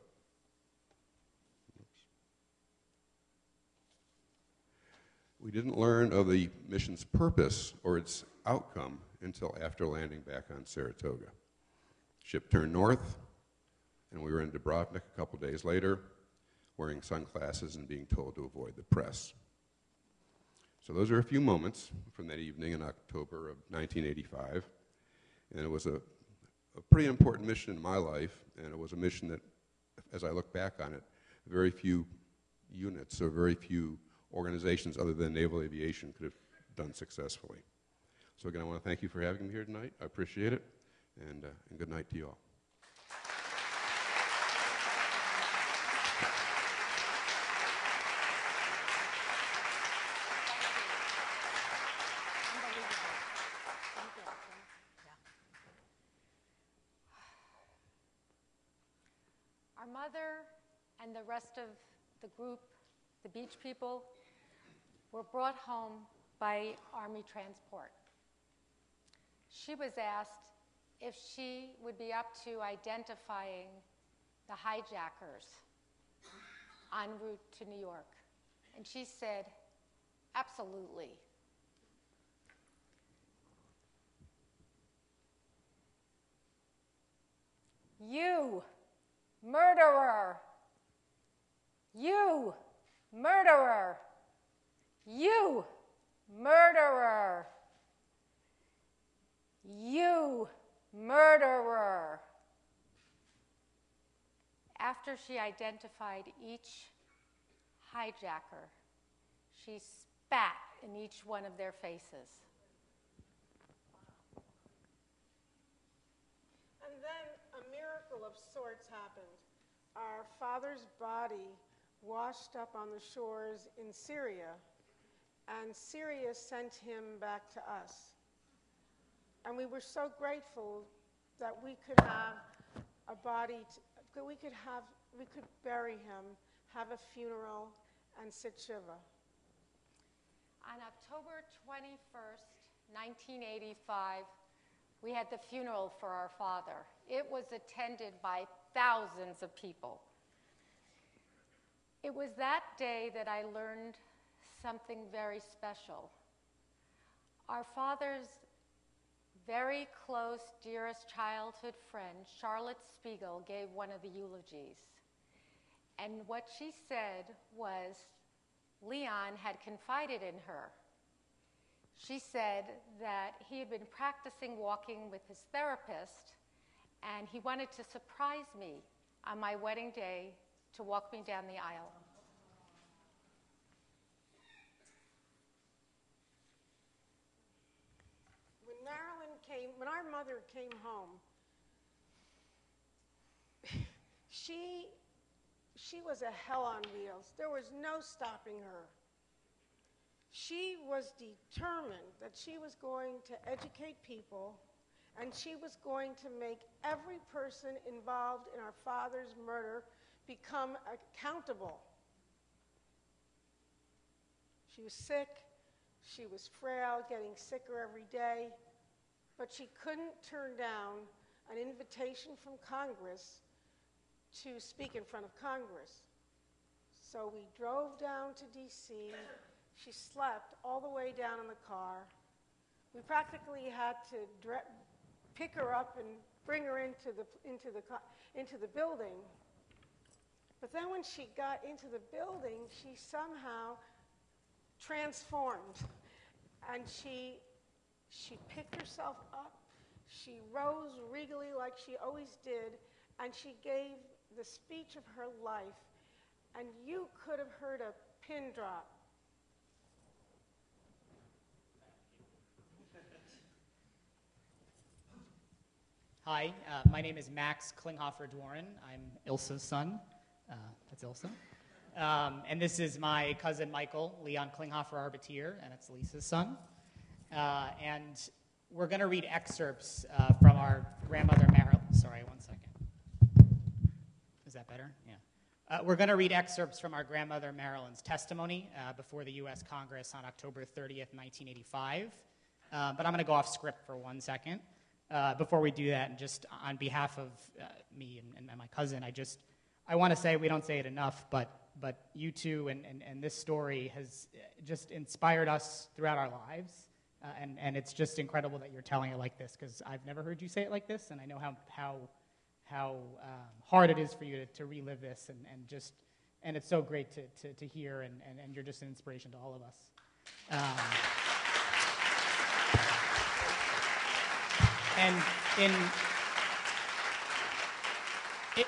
S18: We didn't learn of the mission's purpose or its outcome until after landing back on Saratoga. Ship turned north, and we were in Dubrovnik a couple days later, wearing sunglasses and being told to avoid the press. So those are a few moments from that evening in October of 1985, and it was a, a pretty important mission in my life, and it was a mission that, as I look back on it, very few units or very few organizations other than naval aviation could have done successfully. So again, I want to thank you for having me here tonight. I appreciate it, and, uh, and good night to you all.
S15: Our mother and the rest of the group, the beach people, were brought home by Army transport. She was asked if she would be up to identifying the hijackers en route to New York. And she said, absolutely. You, murderer! You, murderer! You, murderer! You, murderer! After she identified each hijacker, she spat in each one of their faces.
S14: And then a miracle of sorts happened. Our father's body washed up on the shores in Syria, and Syria sent him back to us. And we were so grateful that we could have a body, that we could have, we could bury him, have a funeral, and sit shiva.
S15: On October 21st, 1985, we had the funeral for our father. It was attended by thousands of people. It was that day that I learned something very special. Our father's very close, dearest childhood friend, Charlotte Spiegel, gave one of the eulogies. And what she said was Leon had confided in her. She said that he had been practicing walking with his therapist and he wanted to surprise me on my wedding day to walk me down the aisle.
S14: When Marilyn came, when our mother came home, she she was a hell on wheels. There was no stopping her. She was determined that she was going to educate people and she was going to make every person involved in our father's murder become accountable. She was sick. She was frail, getting sicker every day, but she couldn't turn down an invitation from Congress to speak in front of Congress. So we drove down to DC. She slept all the way down in the car. We practically had to pick her up and bring her into the, into, the, into the building. But then when she got into the building, she somehow transformed. And she, she picked herself up. She rose regally like she always did. And she gave the speech of her life. And you could have heard a pin drop.
S19: Hi, uh, my name is Max Klinghoffer Dworin. I'm Ilsa's son. Uh, that's Ilsa. Um, and this is my cousin Michael, Leon Klinghoffer Arbitter, and it's Lisa's son. Uh, and we're going to read excerpts uh, from our grandmother Marilyn. Sorry, one second. Is that better? Yeah. Uh, we're going to read excerpts from our grandmother Marilyn's testimony uh, before the U.S. Congress on October 30th, 1985. Uh, but I'm going to go off script for one second before we do that, and just on behalf of me and, and, my cousin, I just I want to say we don't say it enough, but but you two and, and, and this story has uh, just inspired us throughout our lives, uh, and and it's just incredible that you're telling it like this because I've never heard you say it like this, and I know how how how um, hard it is for you to, to relive this, and, and just and it's so great to, to, to hear, and, and, and you're just an inspiration to all of us. Um, And in,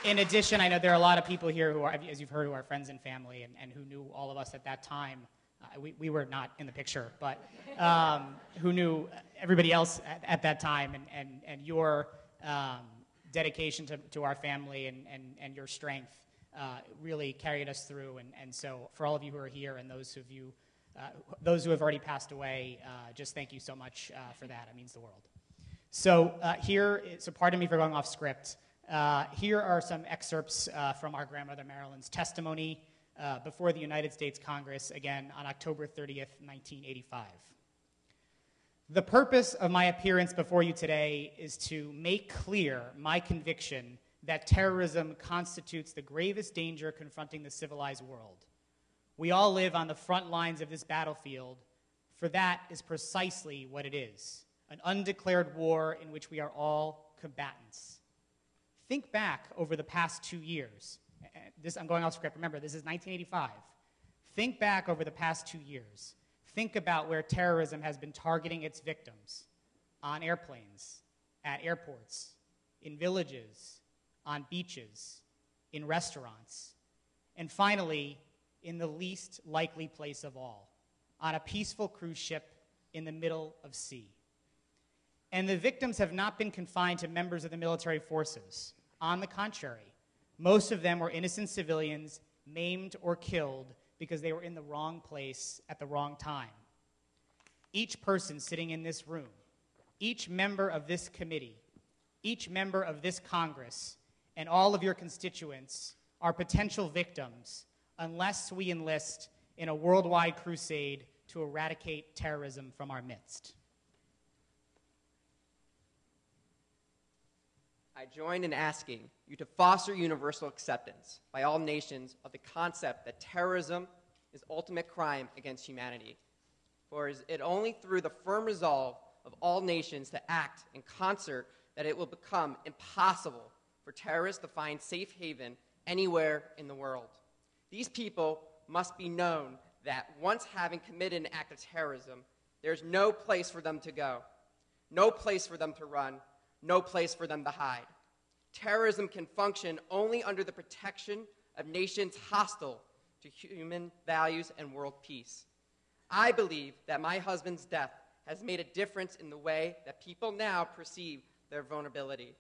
S19: in addition, I know there are a lot of people here who are, as you've heard, who are friends and family and, and who knew all of us at that time. Uh, we, we were not in the picture, but um, who knew everybody else at, at, that time and, and, and your um, dedication to, to our family and, and, and your strength uh, really carried us through. And, and so, for all of you who are here and those of you, uh, those who have already passed away, uh, just thank you so much uh, for that. It means the world. So uh, here, so pardon me for going off script. Uh, here are some excerpts uh, from our grandmother Marilyn's testimony uh, before the United States Congress, again on October 30th, 1985. The purpose of my appearance before you today is to make clear my conviction that terrorism constitutes the gravest danger confronting the civilized world. We all live on the front lines of this battlefield, for that is precisely what it is an undeclared war in which we are all combatants. Think back over the past two years. This, I'm going off script. Remember, this is 1985. Think back over the past two years. Think about where terrorism has been targeting its victims on airplanes, at airports, in villages, on beaches, in restaurants, and finally, in the least likely place of all, on a peaceful cruise ship in the middle of sea. And the victims have not been confined to members of the military forces. On the contrary, most of them were innocent civilians maimed or killed because they were in the wrong place at the wrong time. Each person sitting in this room, each member of this committee, each member of this Congress, and all of your constituents are potential victims unless we enlist in a worldwide crusade to eradicate terrorism from our midst.
S20: I join in asking you to foster universal acceptance by all nations of the concept that terrorism is ultimate crime against humanity. For is it only through the firm resolve of all nations to act in concert that it will become impossible for terrorists to find safe haven anywhere in the world. These people must be known that once having committed an act of terrorism, there's no place for them to go, no place for them to run, no place for them to hide. Terrorism can function only under the protection of nations hostile to human values and world peace. I believe that my husband's death has made a difference in the way that people now perceive their vulnerability.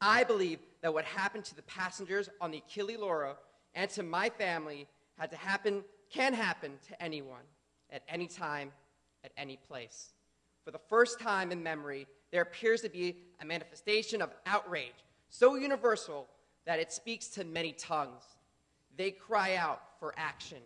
S20: I believe that what happened to the passengers on the Achille Lauro and to my family had to happen, can happen to anyone, at any time, at any place. For the first time in memory, there appears to be a manifestation of outrage so universal that it speaks to many tongues. They cry out for action.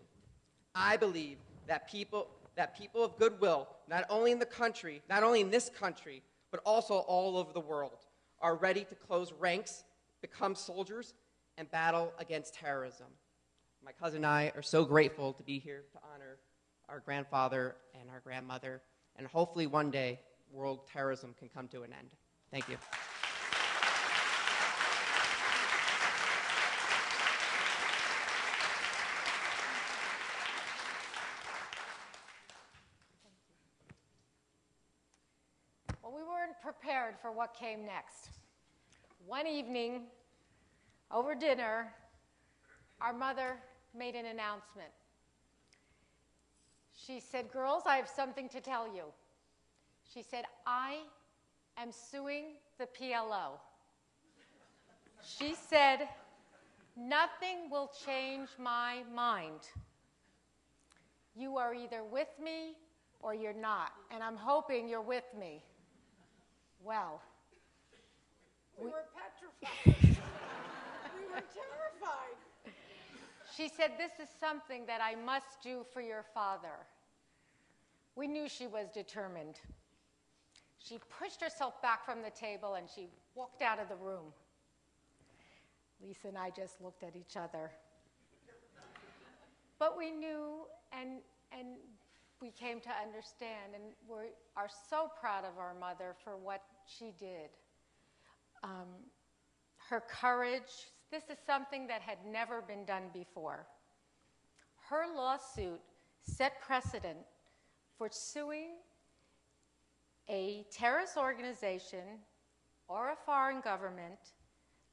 S20: I believe that people, that people of goodwill, not only in the country, not only in this country, but also all over the world, are ready to close ranks, become soldiers, and battle against terrorism. My cousin and I are so grateful to be here to honor our grandfather and our grandmother, and hopefully one day world terrorism can come to an end. Thank you.
S15: Well, we weren't prepared for what came next. One evening, over dinner, our mother made an announcement. She said, Girls, I have something to tell you. She said, I am suing the PLO. She said, Nothing will change my mind. You are either with me or you're not, and I'm hoping you're with me. Well,
S14: We were petrified. we were terrified.
S15: She said, This is something that I must do for your father. We knew she was determined. She pushed herself back from the table and she walked out of the room. Lisa and I just looked at each other. But we knew and, and we came to understand, and we are so proud of our mother for what she did. Um, her courage, this is something that had never been done before. Her lawsuit set precedent for suing a terrorist organization or a foreign government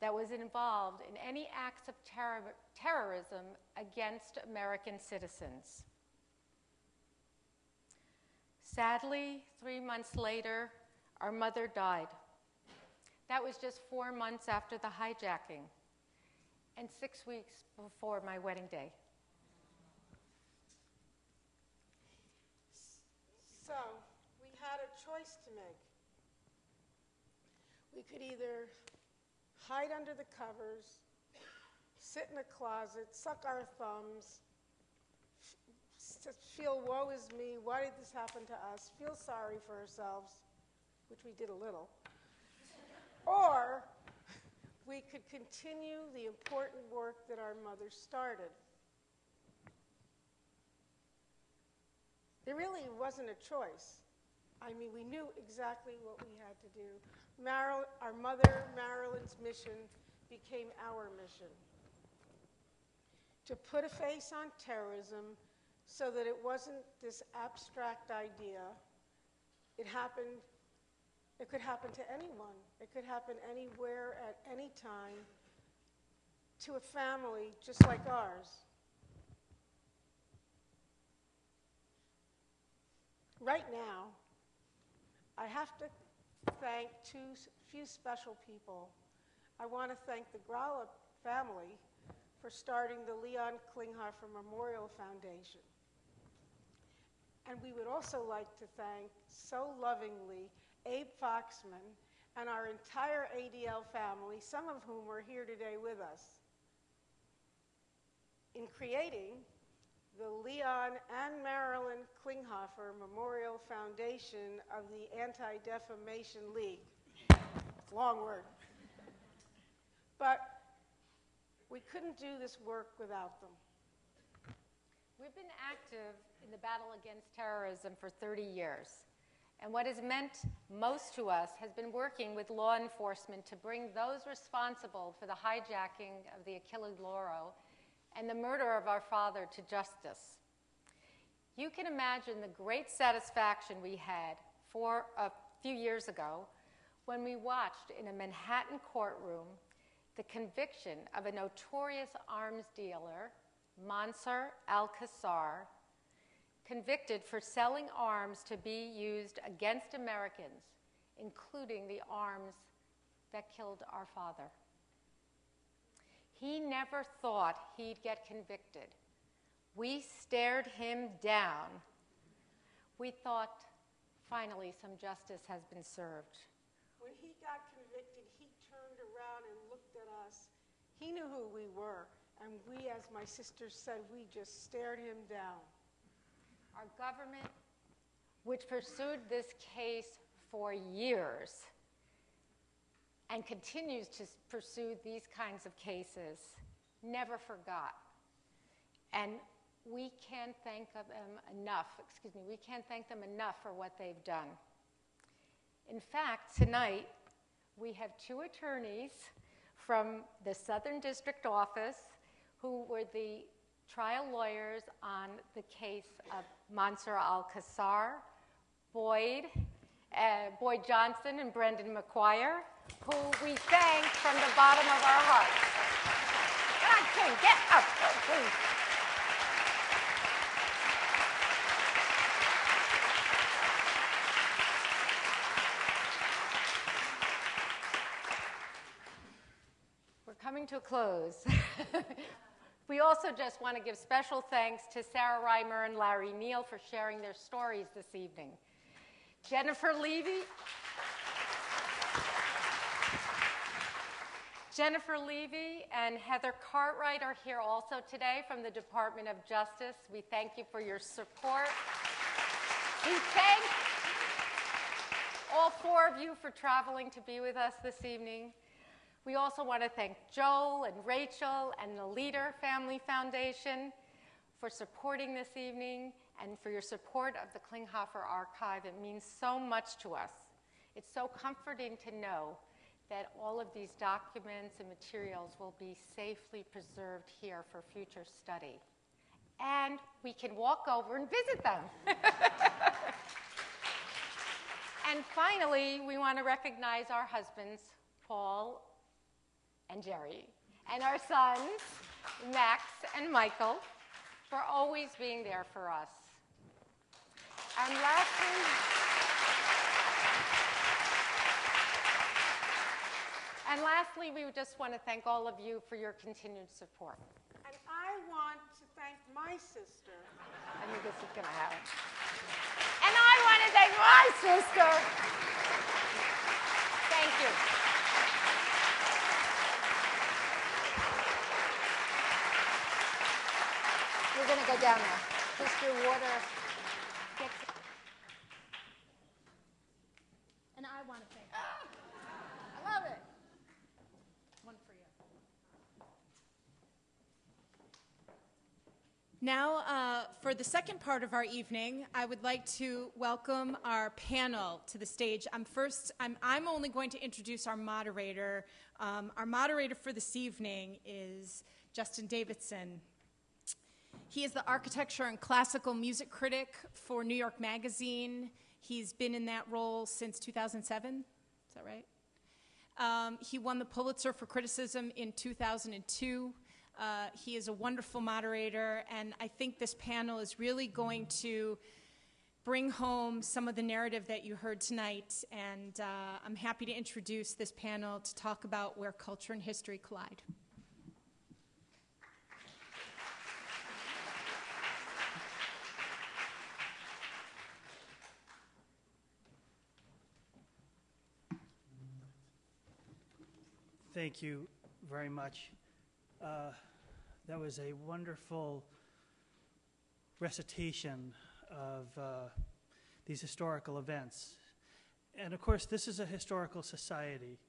S15: that was involved in any acts of terror, terrorism against American citizens. Sadly, three months later, our mother died. That was just four months after the hijacking and six weeks before my wedding day.
S14: So we had a choice to make. We could either hide under the covers, sit in a closet, suck our thumbs, feel, woe is me, why did this happen to us, feel sorry for ourselves, which we did a little, or we could continue the important work that our mother started. There really wasn't a choice. I mean, we knew exactly what we had to do. Maril- our mother, Marilyn's mission, became our mission to put a face on terrorism so that it wasn't this abstract idea. It happened, it could happen to anyone, it could happen anywhere at any time to a family just like ours. Right now, I have to thank two few special people. I want to thank the Gralla family for starting the Leon Klinghoffer Memorial Foundation. And we would also like to thank so lovingly Abe Foxman and our entire ADL family, some of whom are here today with us, in creating the Leon and Marilyn Klinghoffer Memorial Foundation of the Anti Defamation League. Long word. But we couldn't do this work without them.
S15: We've been active in the battle against terrorism for 30 years. And what has meant most to us has been working with law enforcement to bring those responsible for the hijacking of the Achille Lauro and the murder of our father to justice. You can imagine the great satisfaction we had for a few years ago when we watched in a Manhattan courtroom the conviction of a notorious arms dealer, Mansur al Qassar, convicted for selling arms to be used against Americans, including the arms that killed our father. He never thought he'd get convicted. We stared him down. We thought, finally, some justice has been served.
S14: When he got convicted, he turned around and looked at us. He knew who we were, and we, as my sister said, we just stared him down.
S15: Our government, which pursued this case for years and continues to pursue these kinds of cases, never forgot. And we can't thank them um, enough, excuse me, we can't thank them enough for what they've done. In fact, tonight we have two attorneys from the Southern District Office who were the trial lawyers on the case of Mansour Al-Kassar, Boyd, uh, Boyd Johnson and Brendan McGuire, who we thank from the bottom of our hearts. God, get up, please. We're coming to a close. we also just want to give special thanks to Sara Rimer and Larry Neal for sharing their stories this evening. Jennifer Levy. Jennifer Levy and Heather Cartwright are here also today from the Department of Justice. We thank you for your support. We thank all four of you for traveling to be with us this evening. We also want to thank Joel and Rachel and the Leader Family Foundation for supporting this evening and for your support of the Klinghoffer Archive. It means so much to us. It's so comforting to know that all of these documents and materials will be safely preserved here for future study. And we can walk over and visit them. and finally, we want to recognize our husbands, Paul and Jerry, and our sons, Max and Michael, for always being there for us. And lastly, and lastly, we just want to thank all of you for your continued support.
S14: And I want to thank my sister.
S15: I think this is going to happen. And I want to thank my sister. Thank you. Going to go down there. Just your water.
S2: And I want to thank you. I love it. One for you. Now, uh, for the second part of our evening, I would like to welcome our panel to the stage. I'm first. I'm, I'm only going to introduce our moderator. Um, our moderator for this evening is Justin Davidson. He is the architecture and classical music critic for New York Magazine. He's been in that role since 2007. Is that right? Um, he won the Pulitzer for Criticism in 2002. Uh, he is a wonderful moderator, and I think this panel is really going to bring home some of the narrative that you heard tonight. And uh, I'm happy to introduce this panel to talk about where culture and history collide.
S21: Thank you very much. Uh, that was a wonderful recitation of uh, these historical events. And of course, this is a historical society,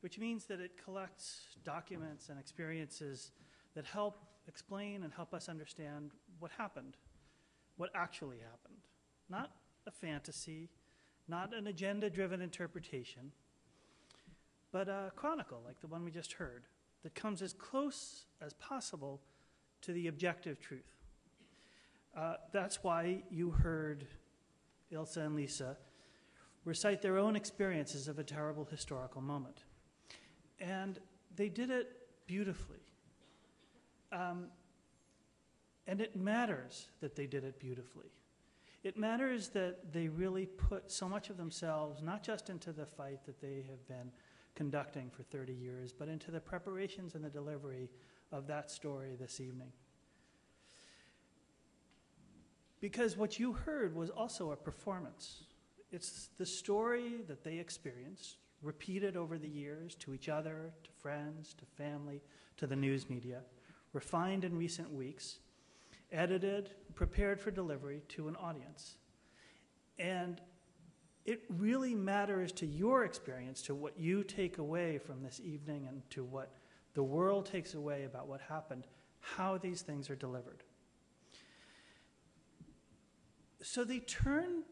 S21: which means that it collects documents and experiences that help explain and help us understand what happened, what actually happened. Not a fantasy, not an agenda driven interpretation but a chronicle like the one we just heard that comes as close as possible to the objective truth. Uh, that's why you heard Ilsa and Lisa recite their own experiences of a terrible historical moment. And they did it beautifully. Um, and it matters that they did it beautifully. It matters that they really put so much of themselves, not just into the fight that they have been conducting for 30 years, but into the preparations and the delivery of that story this evening. Because what you heard was also a performance. It's the story that they experienced, repeated over the years to each other, to friends, to family, to the news media, refined in recent weeks, edited, prepared for delivery to an audience. And it really matters to your experience, to what you take away from this evening, and to what the world takes away about what happened, how these things are delivered. So they turn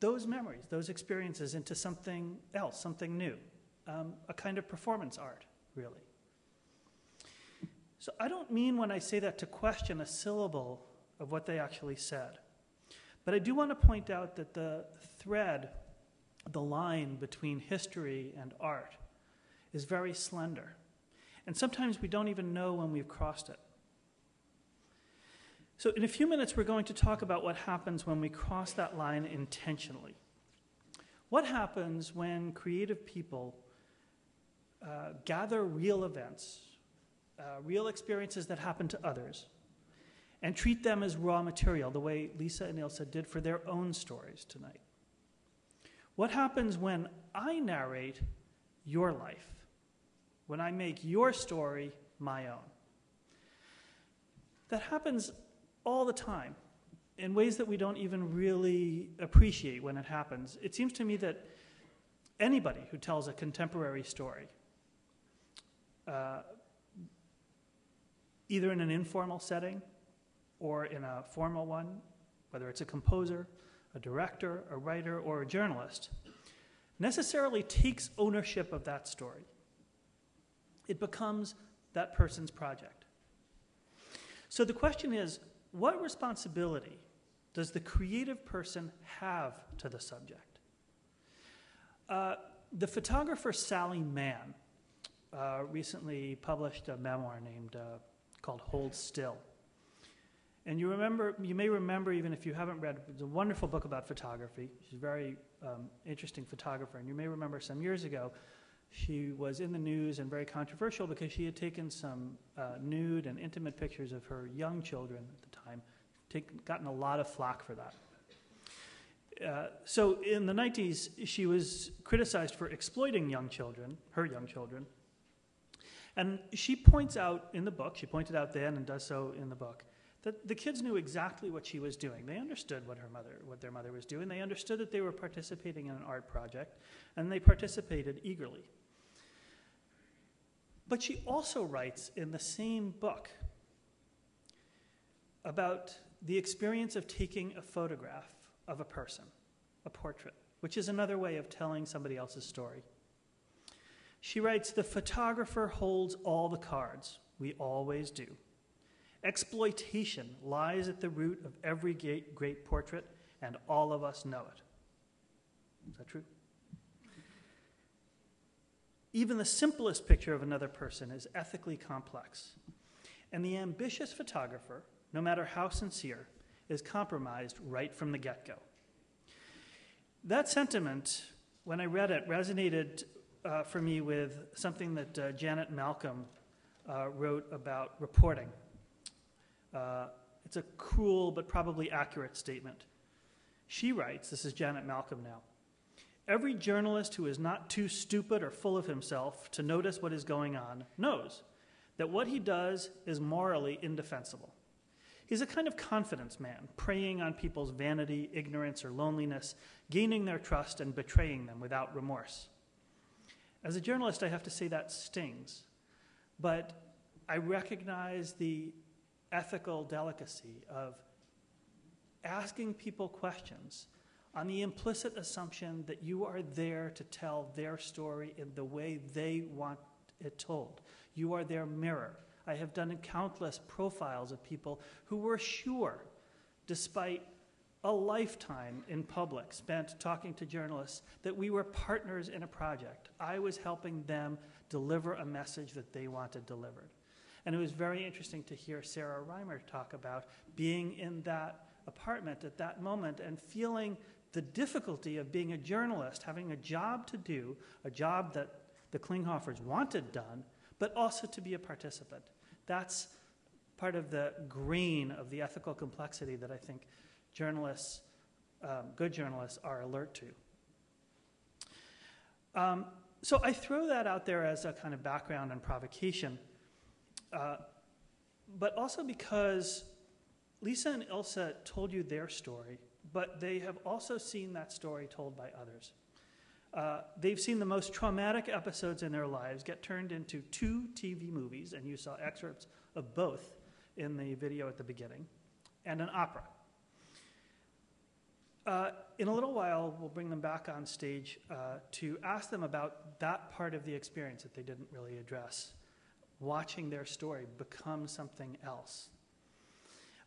S21: those memories, those experiences, into something else, something new, um, a kind of performance art, really. So I don't mean when I say that to question a syllable of what they actually said. But I do want to point out that the thread, the line between history and art, is very slender. And sometimes we don't even know when we've crossed it. So, in a few minutes, we're going to talk about what happens when we cross that line intentionally. What happens when creative people uh, gather real events, uh, real experiences that happen to others, and treat them as raw material, the way Lisa and Ilsa did for their own stories tonight? What happens when I narrate your life, when I make your story my own? That happens all the time in ways that we don't even really appreciate when it happens. It seems to me that anybody who tells a contemporary story, uh, either in an informal setting or in a formal one, whether it's a composer, a director, a writer, or a journalist, necessarily takes ownership of that story. It becomes that person's project. So the question is what responsibility does the creative person have to the subject? Uh, the photographer Sally Mann uh, recently published a memoir named uh, called Hold Still. And you remember, you may remember, even if you haven't read, it's a wonderful book about photography. She's a very um, interesting photographer. And you may remember some years ago, she was in the news and very controversial because she had taken some uh, nude and intimate pictures of her young children at the time, take, gotten a lot of flack for that. Uh, so in the 90s, she was criticized for exploiting young children, her young children. And she points out in the book, she pointed out then and does so in the book, that the kids knew exactly what she was doing. They understood what her mother, what their mother was doing. They understood that they were participating in an art project, and they participated eagerly. But she also writes in the same book about the experience of taking a photograph of a person, a portrait, which is another way of telling somebody else's story. She writes The photographer holds all the cards. We always do. Exploitation lies at the root of every great portrait, and all of us know it. Is that true? Even the simplest picture of another person is ethically complex. And the ambitious photographer, no matter how sincere, is compromised right from the get go. That sentiment, when I read it, resonated uh, for me with something that uh, Janet Malcolm uh, wrote about reporting. Uh, it's a cruel but probably accurate statement. She writes, this is Janet Malcolm now. Every journalist who is not too stupid or full of himself to notice what is going on knows that what he does is morally indefensible. He's a kind of confidence man, preying on people's vanity, ignorance, or loneliness, gaining their trust and betraying them without remorse. As a journalist, I have to say that stings, but I recognize the ethical delicacy of asking people questions on the implicit assumption that you are there to tell their story in the way they want it told. You are their mirror. I have done countless profiles of people who were sure, despite a lifetime in public spent talking to journalists, that we were partners in a project. I was helping them deliver a message that they wanted delivered. And it was very interesting to hear Sara Rimer talk about being in that apartment at that moment and feeling the difficulty of being a journalist, having a job to do, a job that the Klinghoffers wanted done, but also to be a participant. That's part of the grain of the ethical complexity that I think journalists, um, good journalists, are alert to. Um, so I throw that out there as a kind of background and provocation, uh, but also because Lisa and Ilsa told you their story, but they have also seen that story told by others. Uh, they've seen the most traumatic episodes in their lives get turned into two TV movies, and you saw excerpts of both in the video at the beginning, and an opera. Uh, in a little while, we'll bring them back on stage uh, to ask them about that part of the experience that they didn't really address. Watching their story become something else.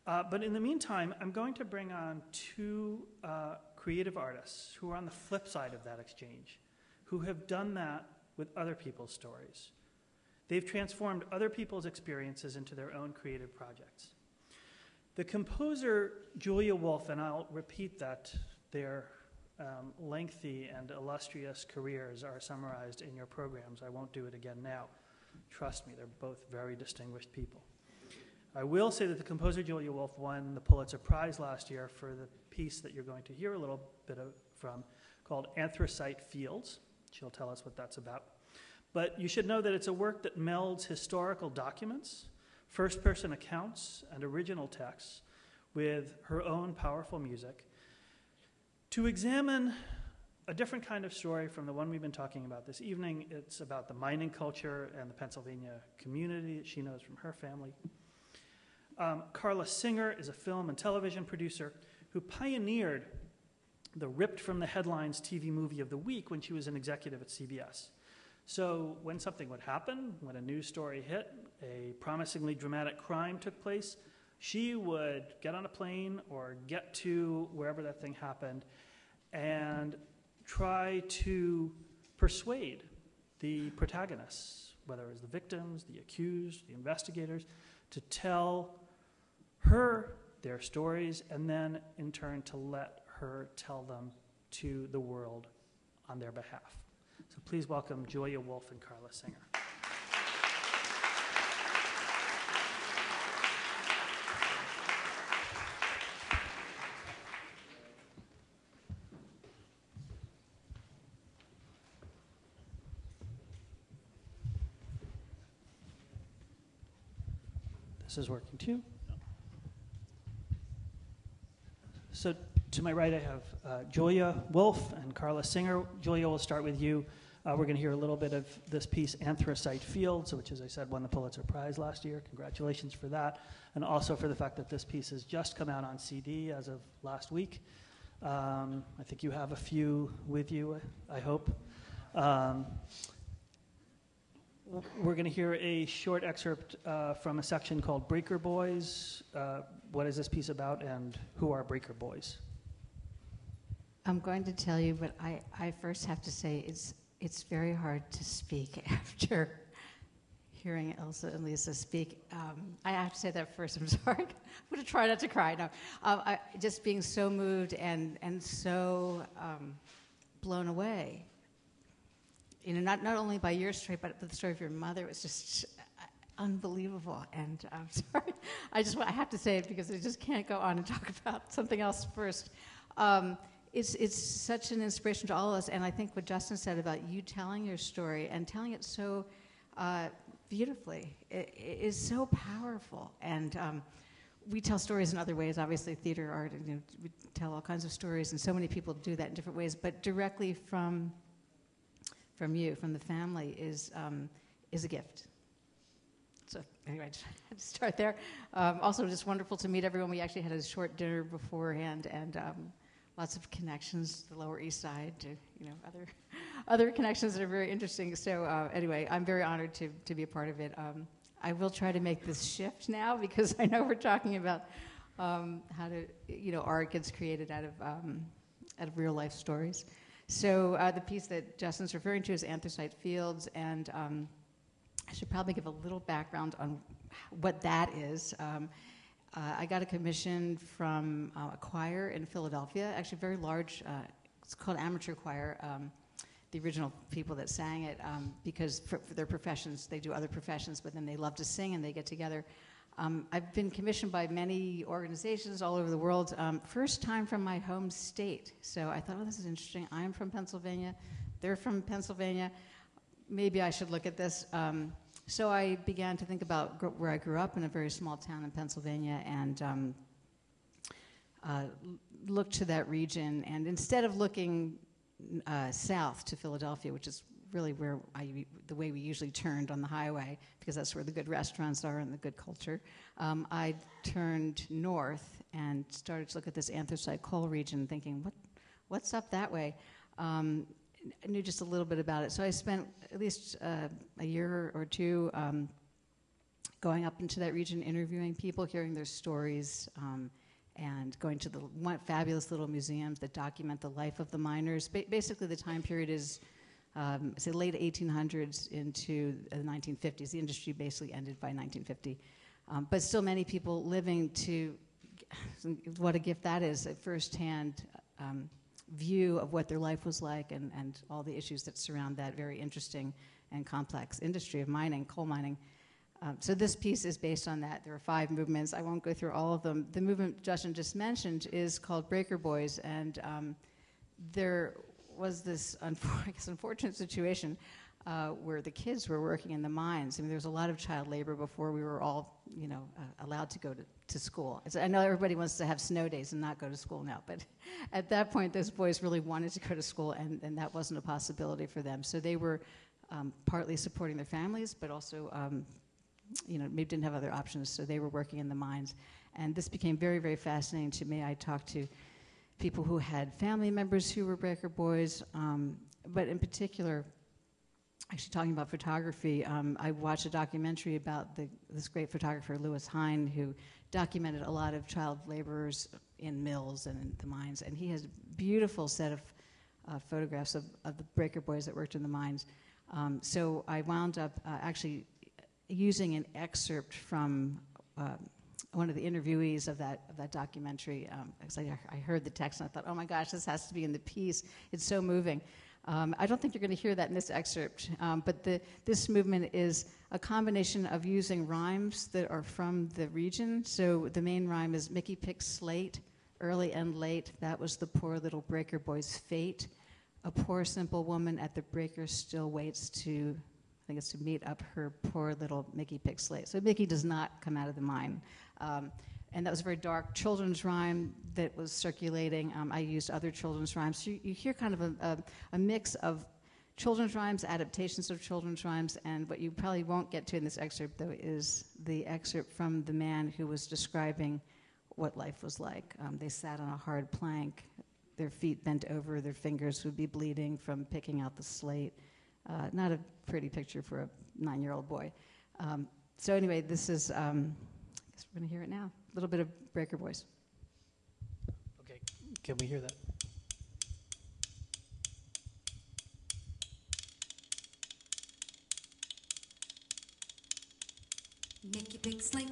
S21: Uh, but in the meantime, I'm going to bring on two uh, creative artists who are on the flip side of that exchange, who have done that with other people's stories. They've transformed other people's experiences into their own creative projects. The composer Julia Wolfe, and I'll repeat that their um, lengthy and illustrious careers are summarized in your programs. I won't do it again now. Trust me, they're both very distinguished people. I will say that the composer Julia Wolfe won the Pulitzer Prize last year for the piece that you're going to hear a little bit of, from called Anthracite Fields. She'll tell us what that's about. But you should know that it's a work that melds historical documents first person accounts and original texts with her own powerful music to examine a different kind of story from the one we've been talking about this evening. It's about the mining culture and the Pennsylvania community that she knows from her family. Um, Carla Singer is a film and television producer who pioneered the ripped from the headlines TV movie of the week when she was an executive at CBS. So when something would happen, when a news story hit, a promisingly dramatic crime took place, she would get on a plane or get to wherever that thing happened and try to persuade the protagonists, whether it was the victims, the accused, the investigators, to tell her their stories and then in turn to let her tell them to the world on their behalf. So please welcome Julia Wolfe and Carla Singer. This is working too. So to my right, I have uh, Julia Wolfe and Carla Singer. Julia, we'll start with you. Uh, we're going to hear a little bit of this piece, Anthracite Fields, which, as I said, won the Pulitzer Prize last year. Congratulations for that. And also for the fact that this piece has just come out on CD as of last week. Um, I think you have a few with you, I hope. Um, we're going to hear a short excerpt uh, from a section called Breaker Boys. Uh, what is this piece about, and who are Breaker Boys?
S22: I'm going to tell you, but I, I first have to say it's it's very hard to speak after hearing Ilsa and Lisa speak. Um, I have to say that first. I'm sorry. I'm going to try not to cry. No, um, I, just being so moved and and so um, blown away. You know, not not only by your story, but the story of your mother was just uh, unbelievable. And I'm sorry. I just I have to say it because I just can't go on and talk about something else first. Um, it's, it's such an inspiration to all of us. And I think what Justin said about you telling your story and telling it so uh, beautifully it, it is so powerful. And um, we tell stories in other ways, obviously, theater, art, and you know, we tell all kinds of stories, and so many people do that in different ways. But directly from, from you, from the family, is, um, is a gift. So anyway, I just had to start there. Um, also, just wonderful to meet everyone. We actually had a short dinner beforehand, and um, lots of connections to the Lower East Side, to you know other other connections that are very interesting. So uh, anyway, I'm very honored to to be a part of it. Um, I will try to make this shift now because I know we're talking about um, how to you know art gets created out of um, out of real life stories. So uh, the piece that Justin's referring to is Anthracite Fields, and um, I should probably give a little background on what that is. Um, uh, I got a commission from uh, a choir in Philadelphia, actually very large, uh, it's called amateur choir, um, the original people that sang it, um, because for, for, their professions, they do other professions, but then they love to sing and they get together. Um, I've been commissioned by many organizations all over the world, um, first time from my home state. So I thought, oh, this is interesting. I'm from Pennsylvania, they're from Pennsylvania. Maybe I should look at this. Um, so I began to think about where I grew up in a very small town in Pennsylvania, and um, uh, looked to that region, and instead of looking uh, south to Philadelphia, which is really where I, the way we usually turned on the highway, because that's where the good restaurants are and the good culture, um, I turned north and started to look at this anthracite coal region, thinking, what, what's up that way? Um, I knew just a little bit about it, so I spent at least uh, a year or two um, going up into that region, interviewing people, hearing their stories, um, and going to the fabulous little museums that document the life of the miners. Ba- basically, the time period is um, say late 1800s into the 1950s. The industry basically ended by 1950, um, but still many people living to what a gift that is a firsthand um, view of what their life was like and, and all the issues that surround that very interesting and complex industry of mining, coal mining. Um, so this piece is based on that. There are five movements. I won't go through all of them. The movement Justin just mentioned is called Breaker Boys, and um, was this unfortunate situation uh, where the kids were working in the mines. I mean, there was a lot of child labor before we were all, you know, uh, allowed to go to, to school. It's, I know everybody wants to have snow days and not go to school now, but at that point, those boys really wanted to go to school, and, and that wasn't a possibility for them. So they were um, partly supporting their families, but also um, you know, maybe didn't have other options, so they were working in the mines. And this became very, very fascinating to me. I talked to people who had family members who were breaker boys, um, but in particular, actually talking about photography, um, I watched a documentary about the, this great photographer, Lewis Hine, who documented a lot of child laborers in mills and in the mines. And he has a beautiful set of uh, photographs of, of the breaker boys that worked in the mines. Um, so I wound up uh, actually using an excerpt from um, one of the interviewees of that of that documentary. Um, I, I heard the text and I thought, oh my gosh, this has to be in the piece. It's so moving. Um, I don't think you're going to hear that in this excerpt, um, but the, this movement is a combination of using rhymes that are from the region. So the main rhyme is Mickey picks slate, early and late. That was the poor little breaker boy's fate. A poor simple woman at the breaker still waits to I think it's to meet up her poor little Mickey picks slate. So Mickey does not come out of the mine. Um, and that was a very dark children's rhyme that was circulating. Um, I used other children's rhymes. So you, you hear kind of a, a, a, mix of children's rhymes, adaptations of children's rhymes, and what you probably won't get to in this excerpt, though, is the excerpt from the man who was describing what life was like. Um, they sat on a hard plank, their feet bent over, their fingers would be bleeding from picking out the slate. Uh, not a pretty picture for a nine year old boy. Um, so, anyway, this is, um, I guess we're going to hear it now. A little bit of Breaker Boys.
S21: Okay, can we hear that?
S23: Mickey Big Slate.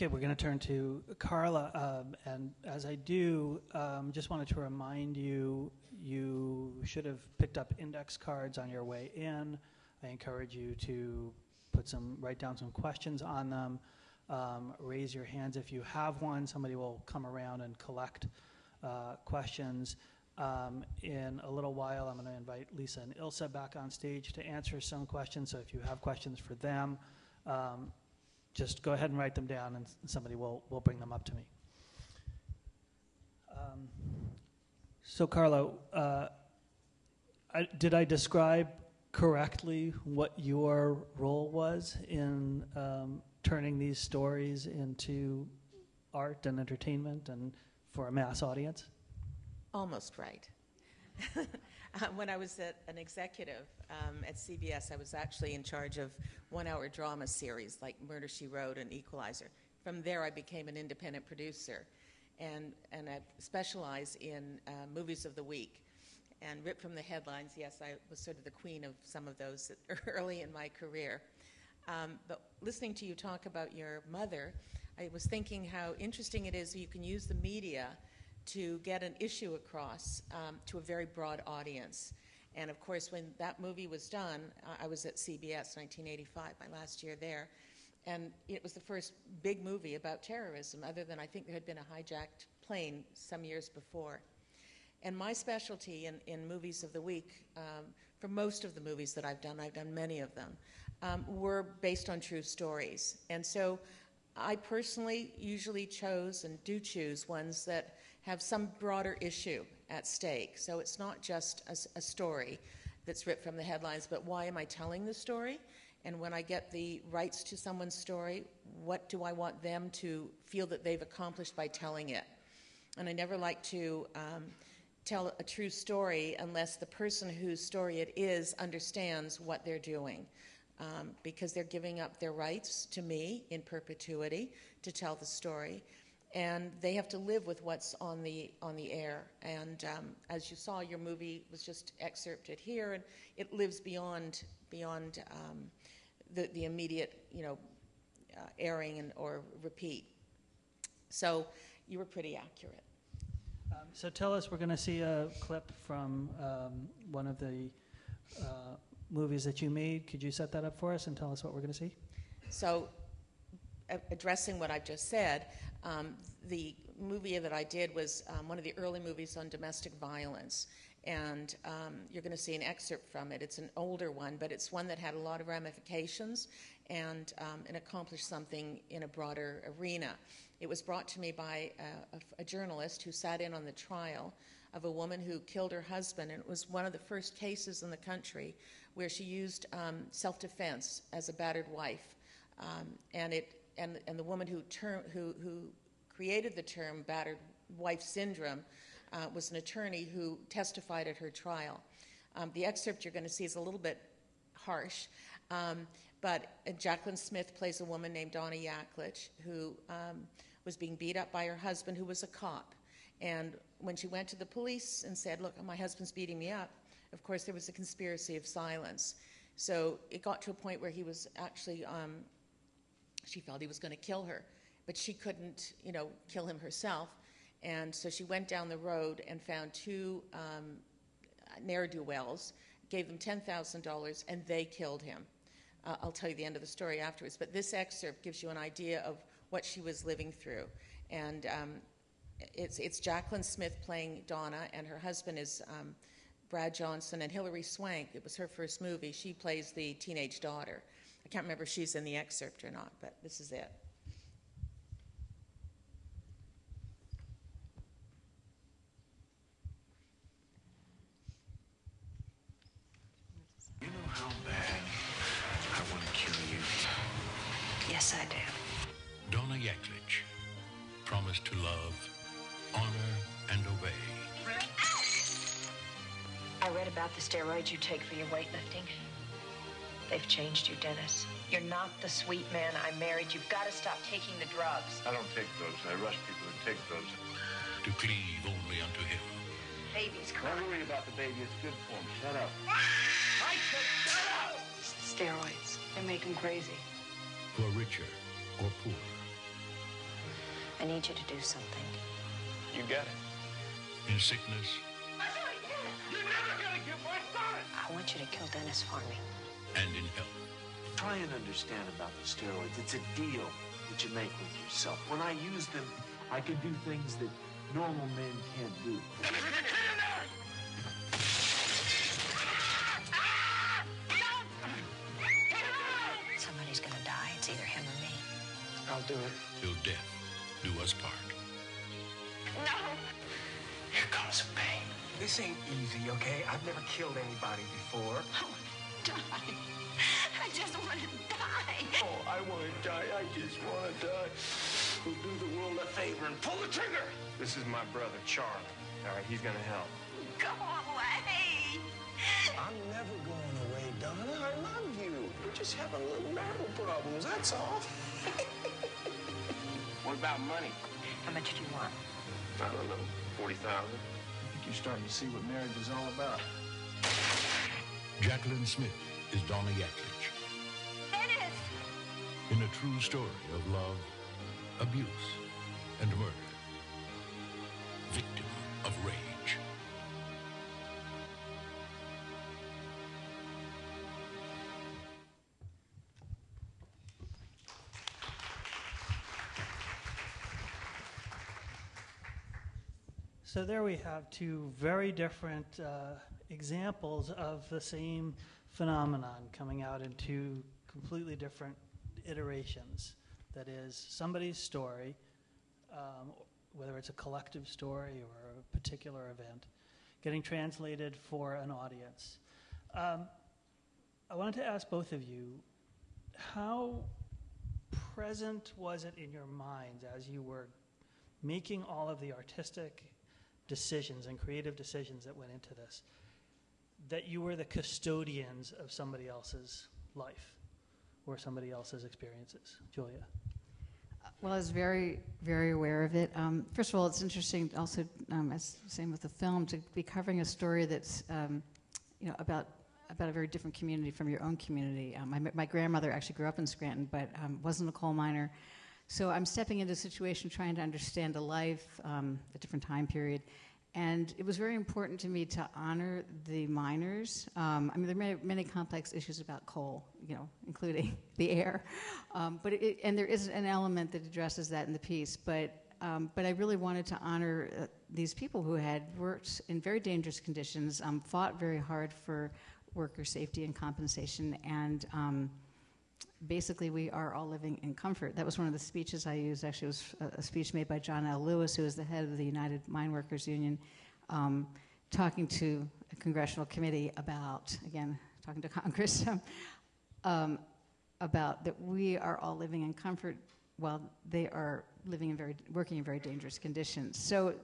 S21: Okay, we're going to turn to Carla, um, and as I do, um, just wanted to remind you, you should have picked up index cards on your way in. I encourage you to put some, write down some questions on them. Um, raise your hands if you have one. Somebody will come around and collect uh, questions. Um, in a little while, I'm going to invite Lisa and Ilsa back on stage to answer some questions. So if you have questions for them, um, just go ahead and write them down, and somebody will, will bring them up to me. Um, so, Carlo, uh, I, did I describe correctly what your role was in um, turning these stories into art and entertainment and for a mass audience?
S24: Almost right. Uh, when I was at an executive um, at CBS, I was actually in charge of one hour drama series like Murder She Wrote and Equalizer. From there, I became an independent producer, and, and I specialize in uh, movies of the week. And ripped from the headlines, yes, I was sort of the queen of some of those early in my career. Um, but listening to you talk about your mother, I was thinking how interesting it is you can use the media to get an issue across um, to a very broad audience. And of course, when that movie was done, I was at CBS 1985, my last year there, and it was the first big movie about terrorism, other than I think there had been a hijacked plane some years before. And my specialty in, in movies of the week, um, for most of the movies that I've done, I've done many of them, um, were based on true stories. And so I personally usually chose and do choose ones that have some broader issue at stake. So it's not just a, a, story that's ripped from the headlines, but why am I telling the story? And when I get the rights to someone's story, what do I want them to feel that they've accomplished by telling it? And I never like to um, tell a true story unless the person whose story it is understands what they're doing. Um, because they're giving up their rights to me in perpetuity to tell the story and they have to live with what's on the on the air. And um, as you saw, your movie was just excerpted here, and it lives beyond beyond um, the the immediate you know uh, airing and or repeat. So you were pretty accurate.
S21: Um, so tell us, we're going to see a clip from um, one of the uh, movies that you made. Could you set that up for us and tell us what we're going to see?
S24: So, addressing what I've just said, um, the movie that I did was um, one of the early movies on domestic violence, and um, you're going to see an excerpt from it. It's an older one, but it's one that had a lot of ramifications and, um, and accomplished something in a broader arena. It was brought to me by a, a, a journalist who sat in on the trial of a woman who killed her husband, and it was one of the first cases in the country where she used um, self-defense as a battered wife, um, and it and, and the woman who, term, who, who created the term battered wife syndrome uh, was an attorney who testified at her trial. Um, the excerpt you're going to see is a little bit harsh, um, but Jaclyn Smith plays a woman named Donna Yaklich who um, was being beat up by her husband, who was a cop. And when she went to the police and said, Look, my husband's beating me up, of course, there was a conspiracy of silence. So it got to a point where he was actually um, she felt he was going to kill her, but she couldn't, you know, kill him herself. And so she went down the road and found two um, ne'er do wells, gave them $10,000, and they killed him. Uh, I'll tell you the end of the story afterwards, but this excerpt gives you an idea of what she was living through. And um, it's, it's Jaclyn Smith playing Donna, and her husband is um, Brad Johnson, and Hilary Swank. It was her first movie. She plays the teenage daughter. I can't remember if she's in the excerpt or not, but this is it.
S8: You know how bad I want to kill you.
S25: Yes, I do.
S26: Donna Yaklich, promise to love, honor, and obey.
S25: I read about the steroids you take for your weightlifting. They've changed you, Dennis. You're not the sweet man I married. You've got to stop taking the drugs.
S8: I don't take drugs. I rush people who take drugs.
S26: To cleave only unto him.
S25: Baby's crying.
S8: Don't worry about the baby. It's good for him. Shut up.
S25: I said shut up! It's the steroids. They make him crazy.
S26: For richer or poor,
S25: I need you to do something.
S26: You got it. In sickness
S25: I want you to kill Dennis for me.
S26: and in hell.
S27: Try and understand about the steroids. It's a deal that you make with yourself. When I use them, I can do things that normal men can't do.
S25: Somebody's gonna die. It's either him or me.
S27: I'll do it.
S26: Till death do us part. No.
S27: Here comes the pain. This ain't easy, okay? I've never killed anybody before.
S25: I want to die. I just want to die.
S27: Oh, I want to die. I just want to die. We'll do the world a favor and pull the trigger. This is my brother, Charlie. All right, he's gonna help.
S25: Go away.
S27: I'm never going away, Donna. I love you. We're just having a little marital problems, that's all. what about money?
S25: How much do you want?
S27: I don't know. 40,000? I think you're starting to see what marriage is all about.
S26: Jaclyn Smith is Donna Yaklich.
S25: Dennis!
S26: In a true story of love, abuse, and murder. Victim of rage.
S21: So there we have two very different uh, examples of the same phenomenon coming out in two completely different iterations. That is, somebody's story, um, whether it's a collective story or a particular event, getting translated for an audience. Um, I wanted to ask both of you how present was it in your minds as you were making all of the artistic decisions and creative decisions that went into this that you were the custodians of somebody else's life or somebody else's experiences julia
S22: Well, I was very, very aware of it. Um, first of all, it's interesting also, um, as same with the film, to be covering a story that's, um, you know, about about a very different community from your own community. Um, my, my grandmother actually grew up in Scranton, but um, wasn't a coal miner. So I'm stepping into a situation trying to understand a life, um, a different time period. And it was very important to me to honor the miners. Um, I mean, there are many, complex issues about coal, you know, including the air. Um, but it, and there is an element that addresses that in the piece. But um, but I really wanted to honor uh, these people who had worked in very dangerous conditions, um, fought very hard for worker safety and compensation, and um, basically we are all living in comfort. That was one of the speeches I used. Actually, it was a, speech made by John L. Lewis, who is the head of the United Mine Workers Union, um, talking to a congressional committee about, again, talking to Congress, um, about that we are all living in comfort while they are living in very, working in very dangerous conditions. So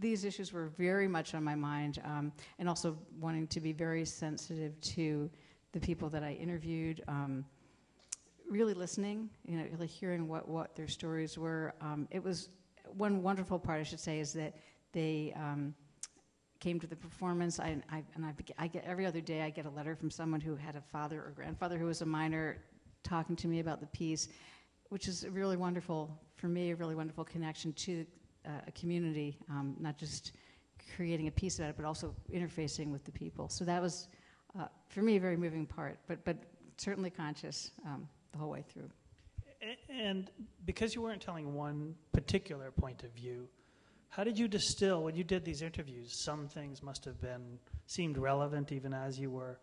S22: these issues were very much on my mind, um, and also wanting to be very sensitive to the people that I interviewed. Um, really listening, you know, really hearing what, what their stories were. Um, it was one wonderful part, I should say, is that they um, came to the performance. I, I, and I, I get every other day I get a letter from someone who had a father or grandfather who was a miner talking to me about the piece, which is a really wonderful for me, a really wonderful connection to uh, a community, um, not just creating a piece about it, but also interfacing with the people. So that was, uh, for me, a very moving part, but, but certainly conscious um, the whole way through.
S21: And because you weren't telling one particular point of view, how did you distill when you did these interviews? Some things must have been seemed relevant even as you were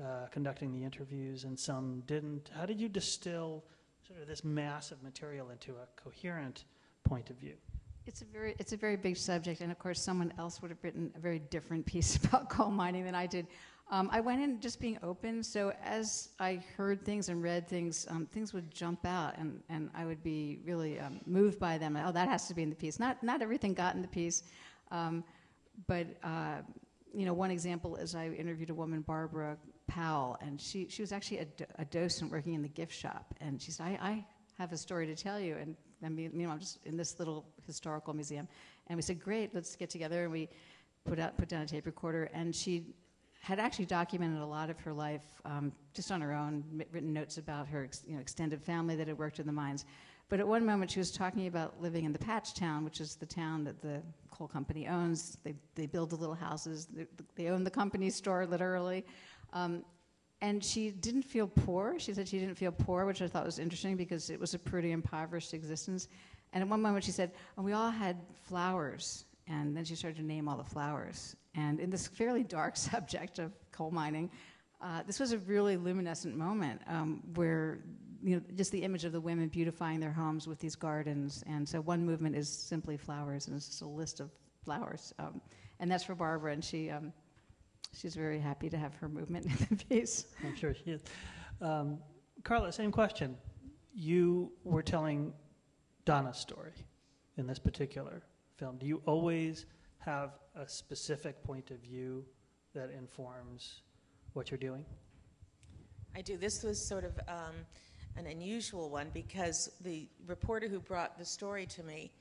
S21: uh, conducting the interviews, and some didn't. How did you distill sort of this massive material into a coherent point of view?
S22: It's a very it's a very big subject, and of course, someone else would have written a very different piece about coal mining than I did. Um, I went in just being open, so as I heard things and read things, um, things would jump out, and, and I would be really um, moved by them. Oh, that has to be in the piece. Not not everything got in the piece, um, but uh, you know, one example is I interviewed a woman, Barbara Powell, and she she was actually a, a docent working in the gift shop, and she said, I, I have a story to tell you, and I mean, you know, I'm just in this little historical museum, and we said, great, let's get together, and we put out put down a tape recorder, and she had actually documented a lot of her life um, just on her own, written notes about her you know, extended family that had worked in the mines. But at one moment, she was talking about living in the Patch Town, which is the town that the coal company owns. They, they build the little houses, they, they own the company store, literally. Um, and she didn't feel poor. She said she didn't feel poor, which I thought was interesting because it was a pretty impoverished existence. And at one moment, she said, and we all had flowers. And then she started to name all the flowers. And in this fairly dark subject of coal mining, uh, this was a really luminescent moment um, where you know just the image of the women beautifying their homes with these gardens. And so one movement is simply flowers, and it's just a list of flowers. Um, and that's for Barbara, and she um, she's very happy to have her movement in the piece.
S21: I'm sure she is. Um, Carla, same question. You were telling Donna's story in this particular film. Do you always have a specific point of view that informs what you're doing?
S24: I do. This was sort of um, an unusual one because the reporter who brought the story to me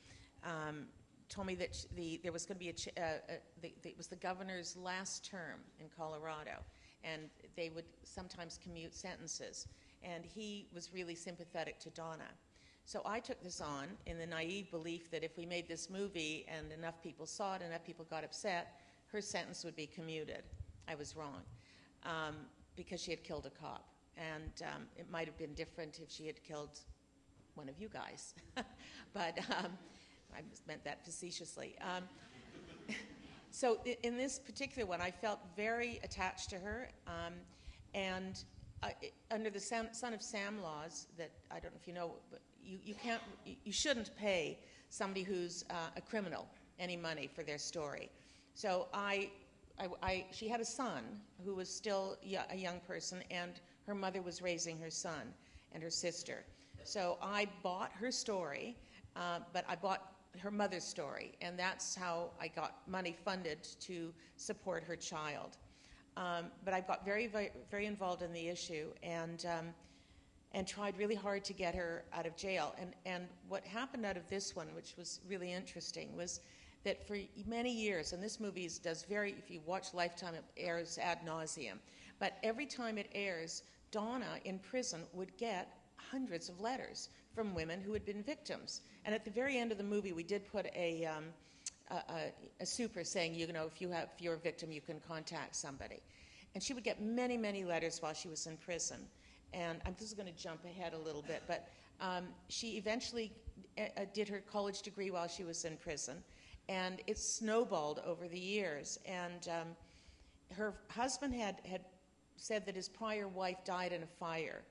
S24: um, told me that the, there was going to be a, uh, uh, the, the, it was the governor's last term in Colorado, and they would sometimes commute sentences. And he was really sympathetic to Donna. So I took this on in the naive belief that if we made this movie and enough people saw it, enough people got upset, her sentence would be commuted. I was wrong um, because she had killed a cop. And um, it might have been different if she had killed one of you guys. but um, I meant that facetiously. Um, so in this particular one, I felt very attached to her. Um, and I, under the Son of Sam laws, that I don't know if you know, but you, you can't, you shouldn't pay somebody who's uh, a criminal any money for their story. So I, I, I, she had a son who was still a young person, and her mother was raising her son and her sister. So I bought her story, uh, but I bought her mother's story, and that's how I got money funded to support her child. Um, but I got very, very, very involved in the issue and, um, and tried really hard to get her out of jail. And, and what happened out of this one, which was really interesting, was that for many years, and this movie does very, if you watch Lifetime, it airs ad nauseum. But every time it airs, Donna in prison would get hundreds of letters from women who had been victims. And at the very end of the movie, we did put a, um, a, a, super saying, you know, if, you have, if you're a victim, you can contact somebody. And she would get many, many letters while she was in prison. And I'm just going to jump ahead a little bit, but um, she eventually uh, did her college degree while she was in prison. And it snowballed over the years. And um, her husband had, had said that his prior wife died in a fire.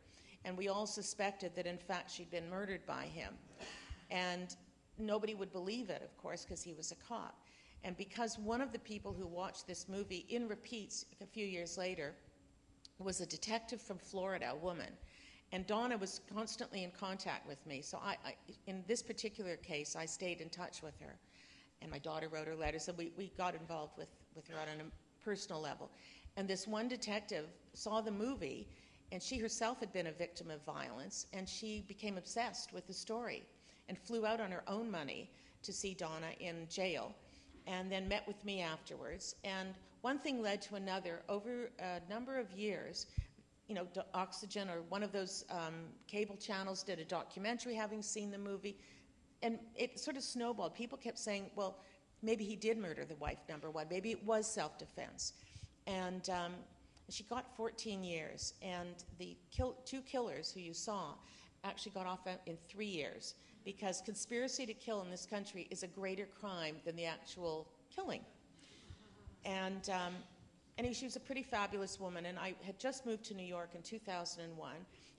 S24: And we all suspected that, in fact, she'd been murdered by him. And nobody would believe it, of course, because he was a cop. And because one of the people who watched this movie in repeats a few years later was a detective from Florida, a woman. And Donna was constantly in contact with me. So I, I, in this particular case, I stayed in touch with her. And my daughter wrote her letters, so we, we got involved with, with her on a personal level. And this one detective saw the movie, and she herself had been a victim of violence, and she became obsessed with the story and flew out on her own money to see Donna in jail, and then met with me afterwards. And one thing led to another. Over a number of years, you know, Oxygen or one of those um, cable channels did a documentary having seen the movie, and it sort of snowballed. People kept saying, well, maybe he did murder the wife, number one. Maybe it was self defense. And um, she got 14 years, and the kill, two killers who you saw actually got off in three years because conspiracy to kill in this country is a greater crime than the actual killing. And um, she was a pretty fabulous woman, and I had just moved to New York in 2001.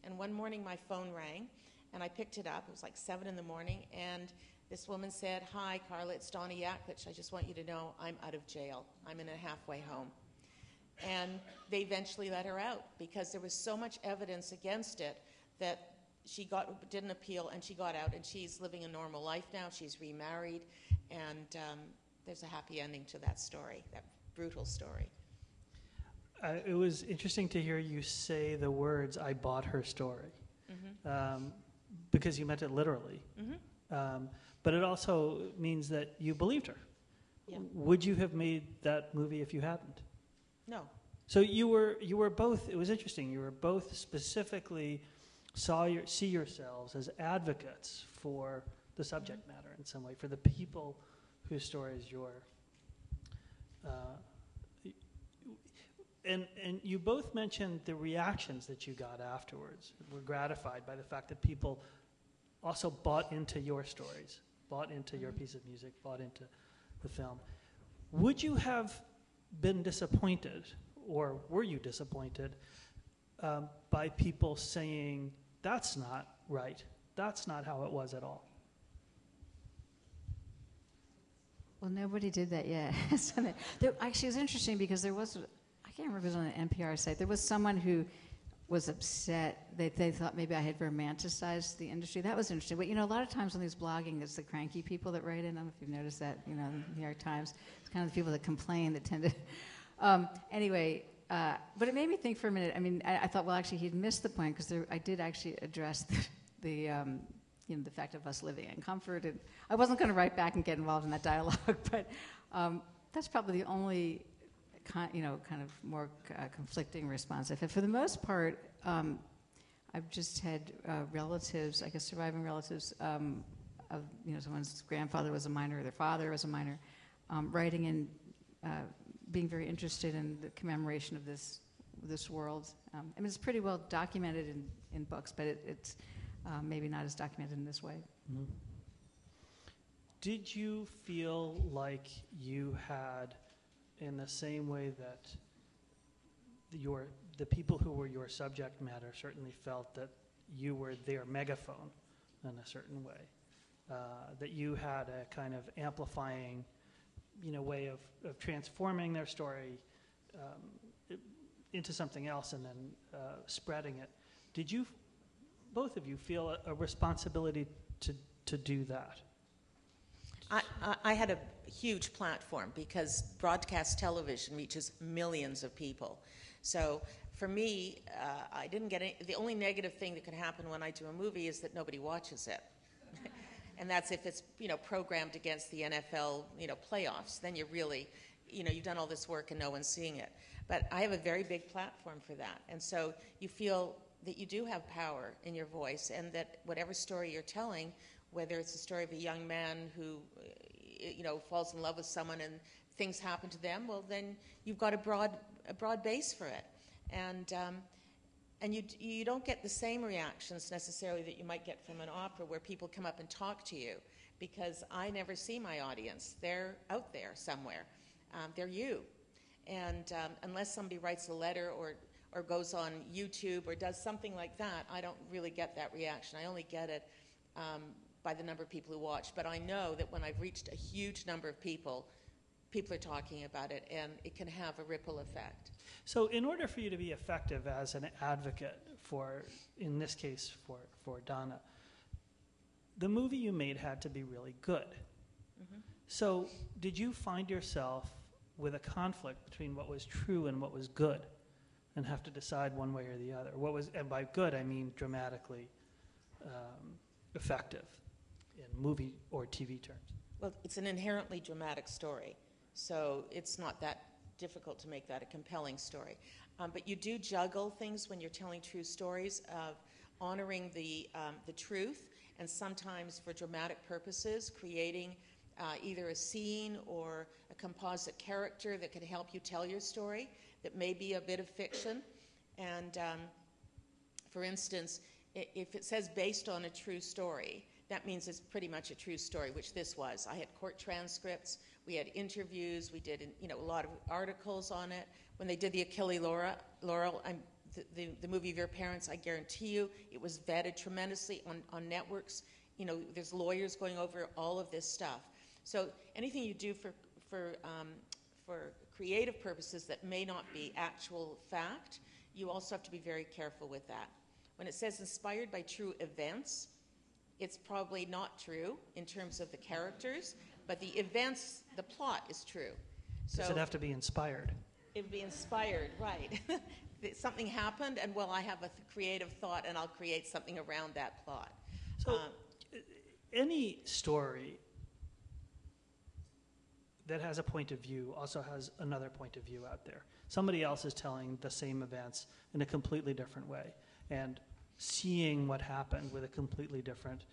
S24: And one morning, my phone rang, and I picked it up. It was like seven in the morning, and this woman said, "Hi, Carla, it's Donna Yaklich. I just want you to know I'm out of jail. I'm in a halfway home." And they eventually let her out because there was so much evidence against it that she got didn't appeal and she got out and she's living a normal life now. She's remarried, and um, there's a happy ending to that story, that brutal story.
S21: Uh, it was interesting to hear you say the words "I bought her story," mm-hmm. um, because you meant it literally. Mm-hmm. Um, but it also means that you believed her. Yeah. Would you have made that movie if you hadn't?
S24: No.
S21: So you were you were both. It was interesting. You were both specifically saw your, see yourselves as advocates for the subject matter in some way, for the people whose stories you're. Uh, and, and you both mentioned the reactions that you got afterwards. Were gratified by the fact that people also bought into your stories, bought into your piece of music, bought into the film. Would you have been disappointed, or were you disappointed, um, by people saying, that's not right, that's not how it was at all?
S22: Well, nobody did that yet. That- there, actually, it was interesting because there was, I can't remember if it was on an NPR site, there was someone who was upset. They, they thought maybe I had romanticized the industry. That was interesting. But, you know, a lot of times on these blogging, it's the cranky people that write in. I don't know if you've noticed that, you know, in the New York Times. It's kind of the people that complain that tend to. Um, anyway, uh, but it made me think for a minute. I mean, I, I thought, well, actually, he'd missed the point because I did actually address the, the um, you know, the fact of us living in comfort. And I wasn't going to write back and get involved in that dialogue, but um, that's probably the only, kind, you know, kind of more uh, conflicting response. Had. For the most part, um, I've just had uh, relatives, I guess surviving relatives um, of, you know, someone's grandfather was a miner, their father was a miner, um, writing in. uh, being very interested in the commemoration of this this world. Um, I mean, it's pretty well documented in, in books, but it, it's uh, maybe not as documented in this way.
S21: Did you feel like you had, in the same way that your the people who were your subject matter certainly felt that you were their megaphone in a certain way, uh, that you had a kind of amplifying, you know, way of, of transforming their story um, into something else and then uh, spreading it. Did you, both of you, feel a, a responsibility to to do that?
S24: I, I- had a huge platform because broadcast television reaches millions of people. So for me, uh, I didn't get any, the only negative thing that could happen when I do a movie is that nobody watches it. And that's if it's you know programmed against the NFL you know playoffs. Then you're really you know you've done all this work and no one's seeing it. But I have a very big platform for that, and so you feel that you do have power in your voice, and that whatever story you're telling, whether it's the story of a young man who uh, you know falls in love with someone and things happen to them, well then you've got a broad a broad base for it, and. Um, and you, you don't get the same reactions necessarily that you might get from an opera where people come up and talk to you because I never see my audience. They're out there somewhere. Um, they're you. And um, unless somebody writes a letter or, or goes on YouTube or does something like that, I don't really get that reaction. I only get it um, by the number of people who watch. But I know that when I've reached a huge number of people, people are talking about it and it can have a ripple effect.
S21: So, in order for you to be effective as an advocate for, in this case, for, for Donna, the movie you made had to be really good.
S24: Mhm.
S21: So, did you find yourself with a conflict between what was true and what was good, and have to decide one way or the other? What was, and by good I mean dramatically um, effective in movie or TV terms.
S24: Well, it's an inherently dramatic story, so it's not that difficult to make that a compelling story. Um, but you do juggle things when you're telling true stories of honoring the, um, the truth and sometimes for dramatic purposes, creating uh, either a scene or a composite character that can help you tell your story that may be a bit of fiction. And um, for instance, if it says based on a true story, that means it's pretty much a true story, which this was. I had court transcripts, we had interviews, we did you know a lot of articles on it. When they did the Achille Laura, Laurel, the, the, the movie of your parents, I guarantee you, it was vetted tremendously on, on networks. You know, there's lawyers going over all of this stuff. So anything you do for for um, for creative purposes that may not be actual fact, you also have to be very careful with that. When it says inspired by true events, it's probably not true in terms of the characters, but the events, the plot is true. So
S21: Does it have to be inspired?
S24: it would be inspired, right? Something happened, and well, I have a th- creative thought, and I'll create something around that plot.
S21: So,
S24: Um,
S21: any story that has a point of view also has another point of view out there. Somebody else is telling the same events in a completely different way. And seeing what happened with a completely different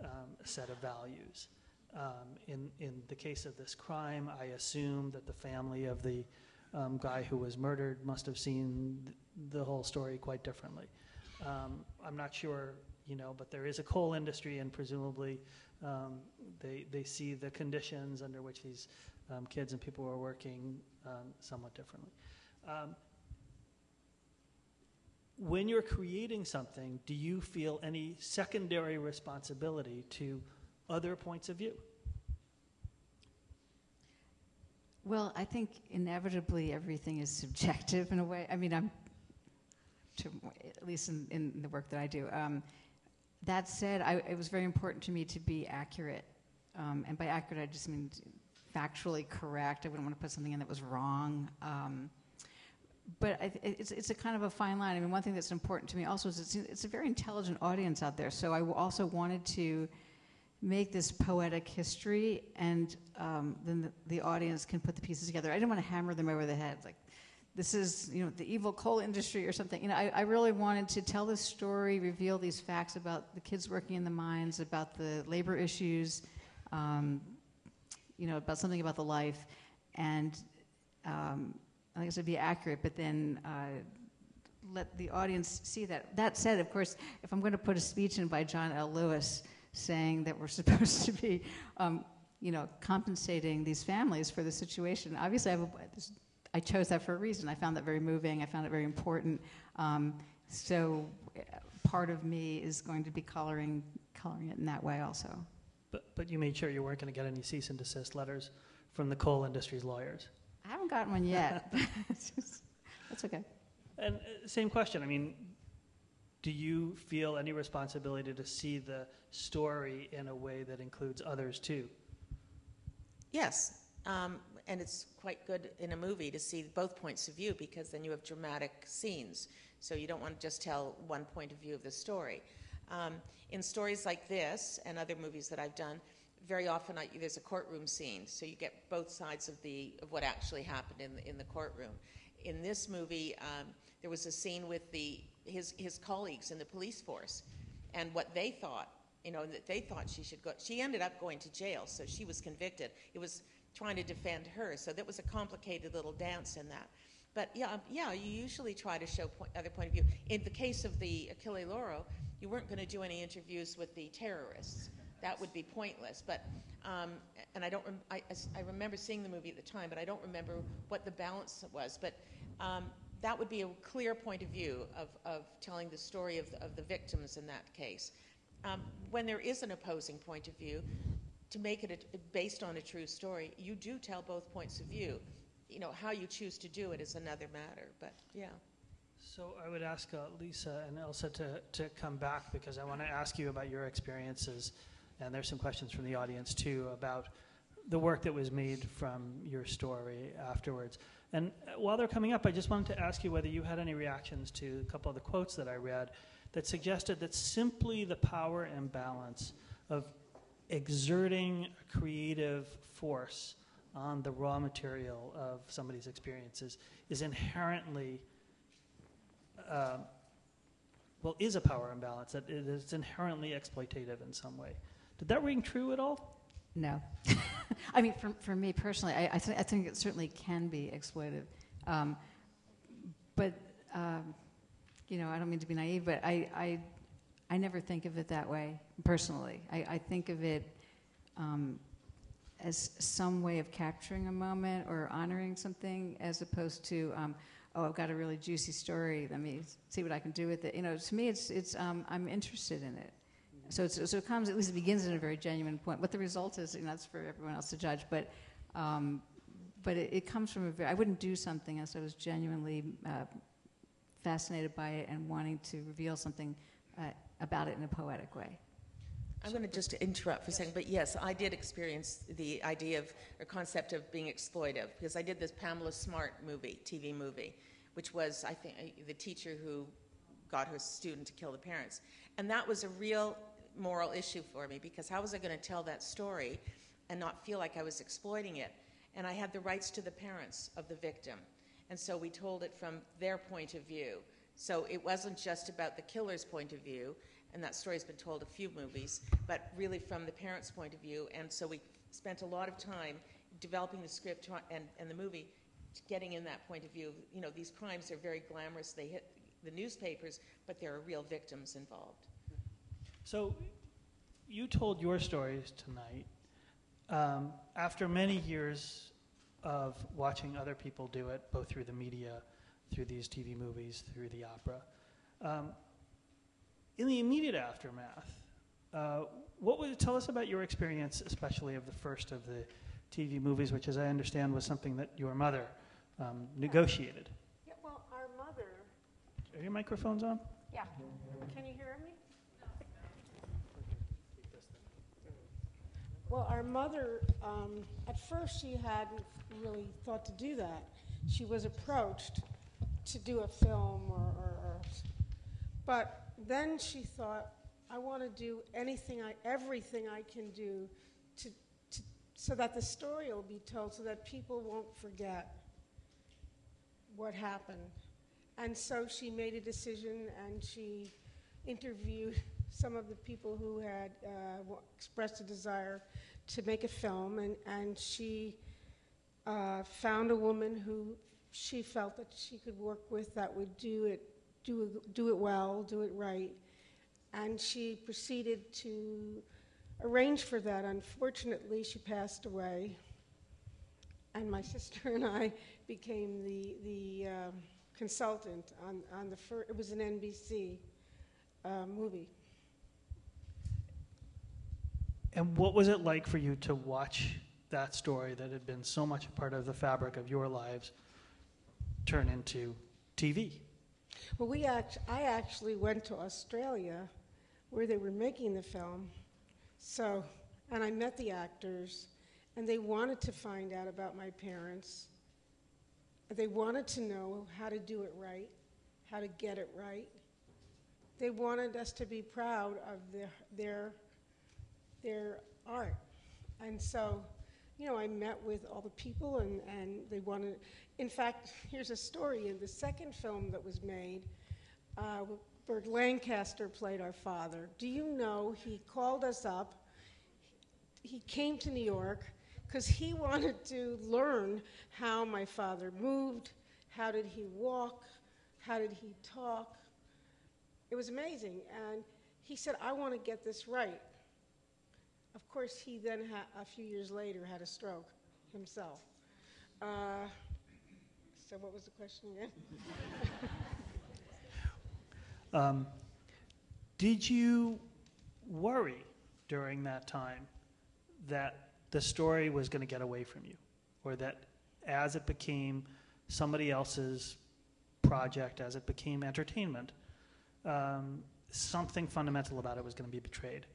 S21: um, set of values. Um, in, in the case of this crime, I assume that the family of the um, guy who was murdered must have seen th- the whole story quite differently. Um, I'm not sure, you know, but there is a coal industry, and presumably um, they, they see the conditions under which these um, kids and people were working um, somewhat differently. When you're creating something, do you feel any secondary responsibility to other points of view?
S22: Well, I think inevitably everything is subjective in a way. I mean, I'm, to, at least in, in the work that I do. Um, that said, I, it was very important to me to be accurate. Um, and by accurate, I just mean factually correct. I wouldn't want to put something in that was wrong. Um, but I, it's, it's a kind of a fine line. I mean, one thing that's important to me also is it's, it's a very intelligent audience out there. So I also wanted to make this poetic history, and um, then the, the, audience can put the pieces together. I didn't want to hammer them over the head, like this is you know the evil coal industry or something. You know, I, I really wanted to tell this story, reveal these facts about the kids working in the mines, about the labor issues, um, you know, about something about the life, and um, like it'd be accurate, but then. Uh, let the audience see that. That said, of course, if I'm going to put a speech in by John L. Lewis, saying that we're supposed to be, um, you know, compensating these families for the situation. Obviously, I, a, I, chose that for a reason. I found that very moving. I found it very important. Um, so, uh, part of me is going to be coloring coloring it in that way also.
S21: But but you made sure you weren't going to get any cease and desist letters from the coal industry's lawyers.
S22: I haven't gotten one yet. that's okay.
S21: And uh, same question. I mean, do you feel any responsibility to see the story in a way that includes others too?
S24: Yes, um, and it's quite good in a movie to see both points of view because then you have dramatic scenes. So you don't want to just tell one point of view of the story. Um, in stories like this and other movies that I've done, very often I, there's a courtroom scene, so you get both sides of the of what actually happened in the, in the courtroom. In this movie, um, there was a scene with the his, his colleagues in the police force and what they thought, you know, that they thought she should go. She ended up going to jail, so she was convicted. It was trying to defend her, so that was a complicated little dance in that. But yeah, um, yeah, you usually try to show point, other point of view. In the case of the Achille Lauro, you weren't going to do any interviews with the terrorists. That would be pointless. But um, and I don't, rem- I, I remember seeing the movie at the time, but I don't remember what the balance was. But um, that would be a clear point of view of, of telling the story of the, of the victims in that case. Um, when there is an opposing point of view, to make it a, based on a true story, you do tell both points of view. You know, how you choose to do it is another matter, but yeah.
S21: So I would ask uh, Lisa and Ilsa to, to come back because I want to ask you about your experiences, and there's some questions from the audience too about the work that was made from your story afterwards. And while they're coming up, I just wanted to ask you whether you had any reactions to a couple of the quotes that I read that suggested that simply the power imbalance of exerting a creative force on the raw material of somebody's experiences is inherently, uh, well, is a power imbalance, that it is inherently exploitative in some way. Did that ring true at all?
S22: No. I mean, for, for me personally, I, I, th- I think it certainly can be exploitive. Um, but, um, you know, I don't mean to be naive, but I, I, I never think of it that way personally. I, I think of it um, as some way of capturing a moment or honoring something as opposed to, um, oh, I've got a really juicy story. Let me see what I can do with it. You know, to me, it's, it's, um, I'm interested in it. So, so it comes, at least it begins in a very genuine point. What the result is, and that's for everyone else to judge. But, um, but it, it, comes from a very, I wouldn't do something unless I was genuinely uh, fascinated by it and wanting to reveal something uh, about it in a poetic way.
S24: I'm going to just interrupt for a second, but yes, I did experience the idea of or concept of being exploitive because I did this Pamela Smart movie, TV movie, which was I think the teacher who got her student to kill the parents, and that was a real moral issue for me because how was I going to tell that story and not feel like I was exploiting it? And I had the rights to the parents of the victim. And so we told it from their point of view So it wasn't just about the killer's point of view, and that story's been told a few movies, but really from the parent's point of view. And so we spent a lot of time developing the script and, and the movie, getting in that point of view. You know, these crimes are very glamorous. They hit the newspapers, but there are real victims involved.
S21: So, you told your stories tonight um, after many years of watching other people do it, both through the media, through these TV movies, through the opera. Um, in the immediate aftermath, uh, what would tell us about your experience, especially of the first of the TV movies, which, as I understand, was something that your mother um, negotiated?
S14: Yeah, well, our mother.
S21: Are your microphones on?
S14: Yeah. Can you hear me? Well, our mother, um, at first, she hadn't really thought to do that. She was approached to do a film, or, or, or but then she thought, I want to do anything, I, everything I can do to, to, so that the story will be told, so that people won't forget what happened. And so she made a decision, and she interviewed some of the people who had uh, expressed a desire to make a film, and, and she uh, found a woman who she felt that she could work with that would do it, do, do it well, do it right. And she proceeded to arrange for that. Unfortunately, she passed away, and my sister and I became the, the um, consultant on, on the first, it was an NBC uh, movie.
S21: And what was it like for you to watch that story that had been so much a part of the fabric of your lives turn into TV?
S14: Well, we act- I actually went to Australia where they were making the film. So, and I met the actors, and they wanted to find out about my parents. They wanted to know how to do it right, how to get it right. They wanted us to be proud of their, their their art. And so, you know, I met with all the people and, and they wanted, in fact, here's a story. In the second film that was made, uh, Burt Lancaster played our father. Do you know he called us up? He came to New York because he wanted to learn how my father moved, how did he walk, how did he talk. It was amazing. And he said, I want to get this right. Of course, he then, ha- a few years later, had a stroke himself. Uh, so, what was the question again?
S21: um, did you worry during that time that the story was going to get away from you, or that as it became somebody else's project, as it became entertainment, um, something fundamental about it was going to be betrayed?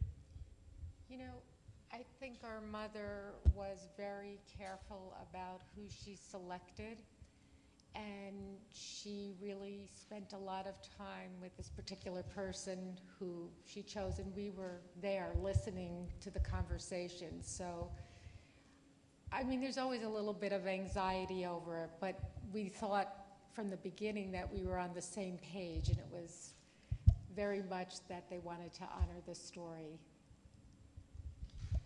S15: I think our mother was very careful about who she selected, and she really spent a lot of time with this particular person who she chose, and we were there listening to the conversation. So, I mean, there's always a little bit of anxiety over it, but we thought from the beginning that we were on the same page, and it was very much that they wanted to honor the story.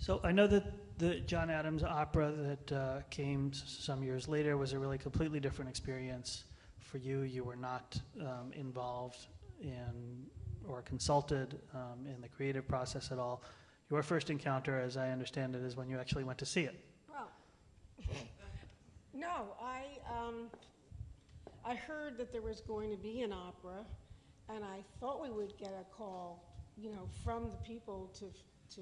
S21: So I know that the John Adams opera that uh, came some years later was a really completely different experience for you. You were not um, involved in or consulted um, in the creative process at all. Your first encounter, as I understand it, is when you actually went to see it.
S14: Well, no, I, um, I heard that there was going to be an opera, and I thought we would get a call, you know, from the people to to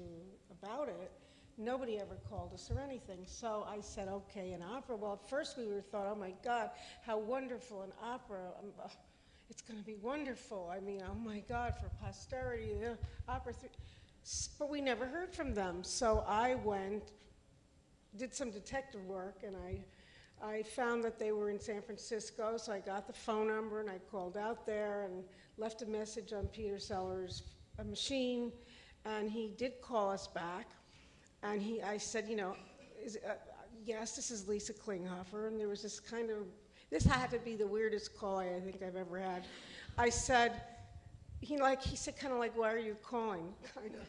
S14: about it. Nobody ever called us or anything. So I said, okay, an opera. Well, at first we were thought, oh my God, how wonderful an opera. Um, uh, it's going to be wonderful. I mean, oh my God, for posterity, the opera. But we never heard from them. So I went, did some detective work, and I. I found that they were in San Francisco, so I got the phone number and I called out there and left a message on Peter Sellars' machine and he did call us back, and he, I said, you know, is, uh, yes, this is Lisa Klinghoffer, and there was this kind of, this had to be the weirdest call I think I've ever had. I said, he like he said kind of like, why are you calling? Kind of.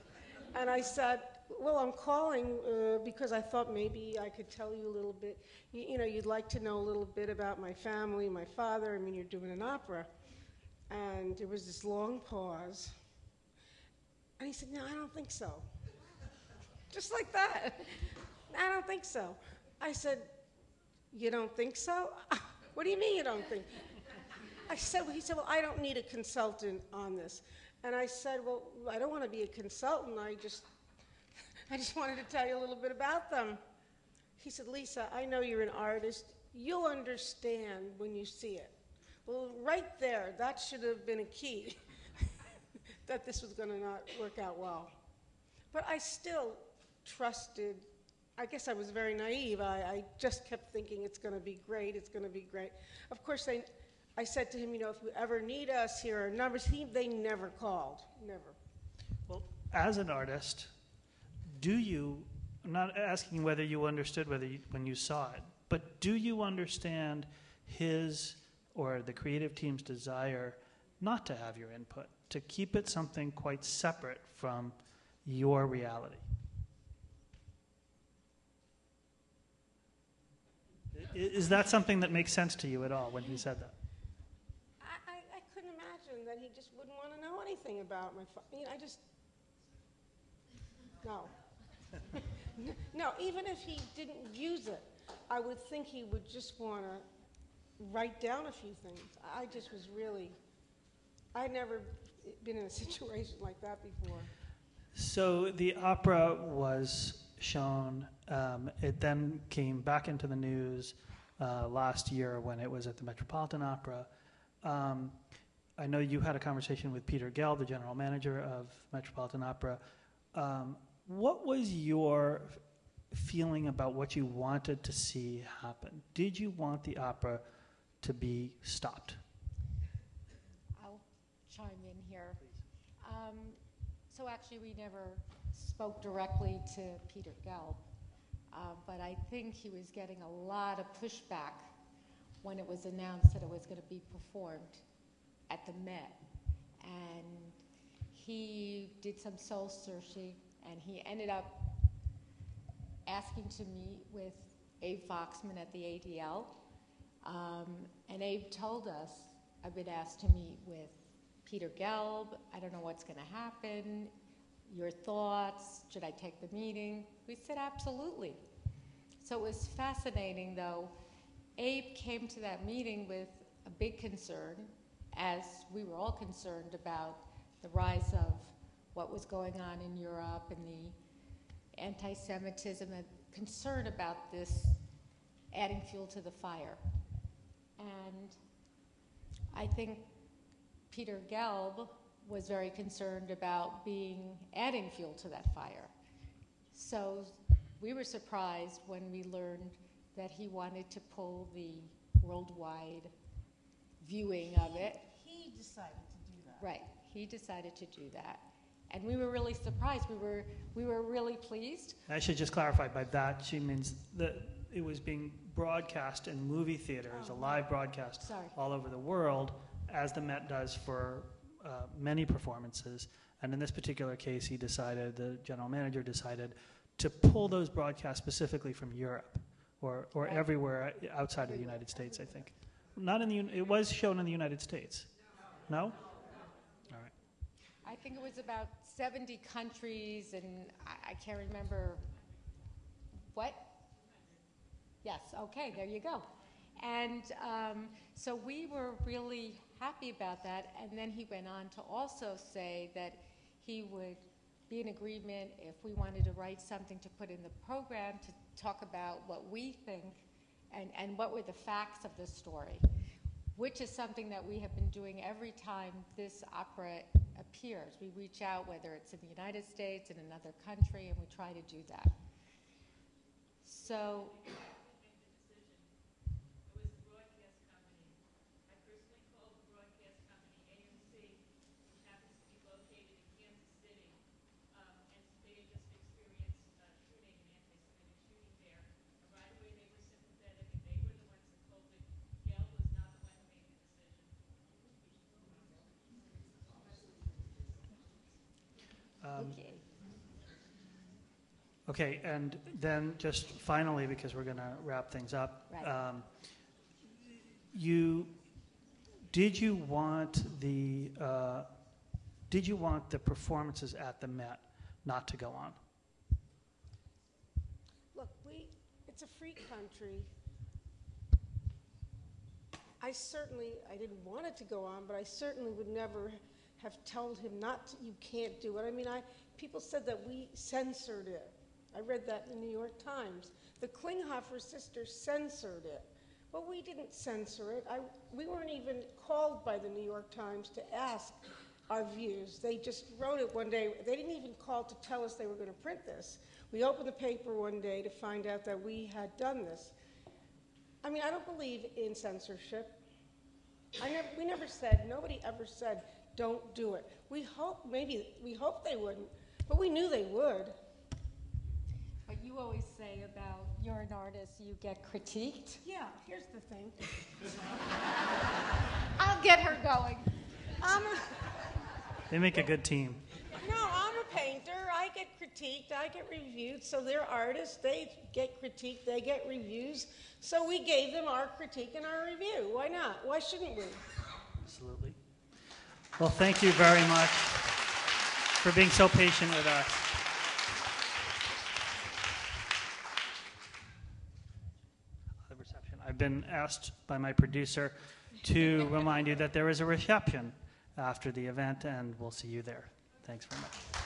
S14: And I said, well, I'm calling uh, because I thought maybe I could tell you a little bit. You, you know, you'd like to know a little bit about my family, my father. I mean, you're doing an opera. And there was this long pause. And he said, no, I don't think so. Just like that. I don't think so. I said, you don't think so? what do you mean you don't think? I said, well, he said, well, I don't need a consultant on this. And I said, well, I don't want to be a consultant. I just, I just wanted to tell you a little bit about them. He said, Lisa, I know you're an artist. You'll understand when you see it. Well, right there, that should have been a key that this was going to not work out well. But I still trusted. I guess I was very naive. I, I just kept thinking it's going to be great, it's going to be great. Of course, they, I said to him, you know, if you ever need us, here are numbers. He, they never called, never.
S21: Well, as an artist, do you, I'm not asking whether you understood whether you, when you saw it, but do you understand his or the creative team's desire not to have your input, to keep it something quite separate from your reality? Is that something that makes sense to you at all when he said that?
S14: I, I, I couldn't imagine that he just wouldn't want to know anything about my. You know, I just, no. no, even if he didn't use it, I would think he would just want to write down a few things. I just was really, I'd never been in a situation like that before.
S21: So the opera was shown. Um, it then came back into the news uh, last year when it was at the Metropolitan Opera. Um, I know you had a conversation with Peter Gelb, the general manager of Metropolitan Opera. Um, what was your feeling about what you wanted to see happen? Did you want the opera to be stopped?
S15: I'll chime in here. Um, so actually, we never spoke directly to Peter Gelb, uh, but I think he was getting a lot of pushback when it was announced that it was going to be performed at the Met. And he did some soul searching, and he ended up asking to meet with Abe Foxman at the ADL. Um, and Abe told us, I've been asked to meet with Peter Gelb. I don't know what's going to happen. Your thoughts? Should I take the meeting? We said, absolutely. So it was fascinating, though. Abe came to that meeting with a big concern as we were all concerned about the rise of what was going on in Europe and the anti Semitism and concern about this adding fuel to the fire. And I think Peter Gelb was very concerned about being adding fuel to that fire. So we were surprised when we learned that he wanted to pull the worldwide viewing of it.
S22: He decided to do that.
S15: Right. He decided to do that. And we were really surprised. We were, we were really pleased.
S21: I should just clarify by that, she means that it was being broadcast in movie theaters,
S15: Oh,
S21: a live broadcast
S15: Sorry.
S21: all over the world, as the Met does for uh, many performances. And in this particular case, he decided, the general manager decided, to pull those broadcasts specifically from Europe or, or everywhere outside of the United States, I think. Not in the, it was shown in the United States. No? All right.
S15: I think it was about 70 countries, and I, I can't remember what. Yes, okay, there you go. And um, so we were really happy about that. And then he went on to also say that he would be in agreement if we wanted to write something to put in the program to talk about what we think and, and what were the facts of the story, which is something that we have been doing every time this opera appears. We reach out, whether it's in the United States, in another country, and we try to do that. So
S28: Okay.
S21: Okay, and then just finally, because we're going to wrap things up.
S28: Right.
S21: um, You, did you want the, uh, did you want the performances at the Met not to go on?
S14: Look, we, it's a free country. I certainly, I didn't want it to go on, but I certainly would never have told him not, to, you can't do it. I mean, I, people said that we censored it. I read that in the New York Times. The Klinghoffer sisters censored it. But we didn't censor it. I, we weren't even called by the New York Times to ask our views. They just wrote it one day. They didn't even call to tell us they were going to print this. We opened the paper one day to find out that we had done this. I mean, I don't believe in censorship. I never, we never said, nobody ever said, don't do it. We hope, maybe, we hope they wouldn't, but we knew they would.
S15: But you always say about you're an artist, you get critiqued.
S14: Yeah, here's the thing.
S15: I'll get her going.
S14: I'm a,
S21: They make a good team.
S14: no, I'm a painter. I get critiqued. I get reviewed. So they're artists. They get critiqued. They get reviews. So we gave them our critique and our review. Why not? Why shouldn't we?
S21: Absolutely. Well, thank you very much for being so patient with us. The reception. I've been asked by my producer to remind you that there is a reception after the event, and we'll see you there. Thanks very much.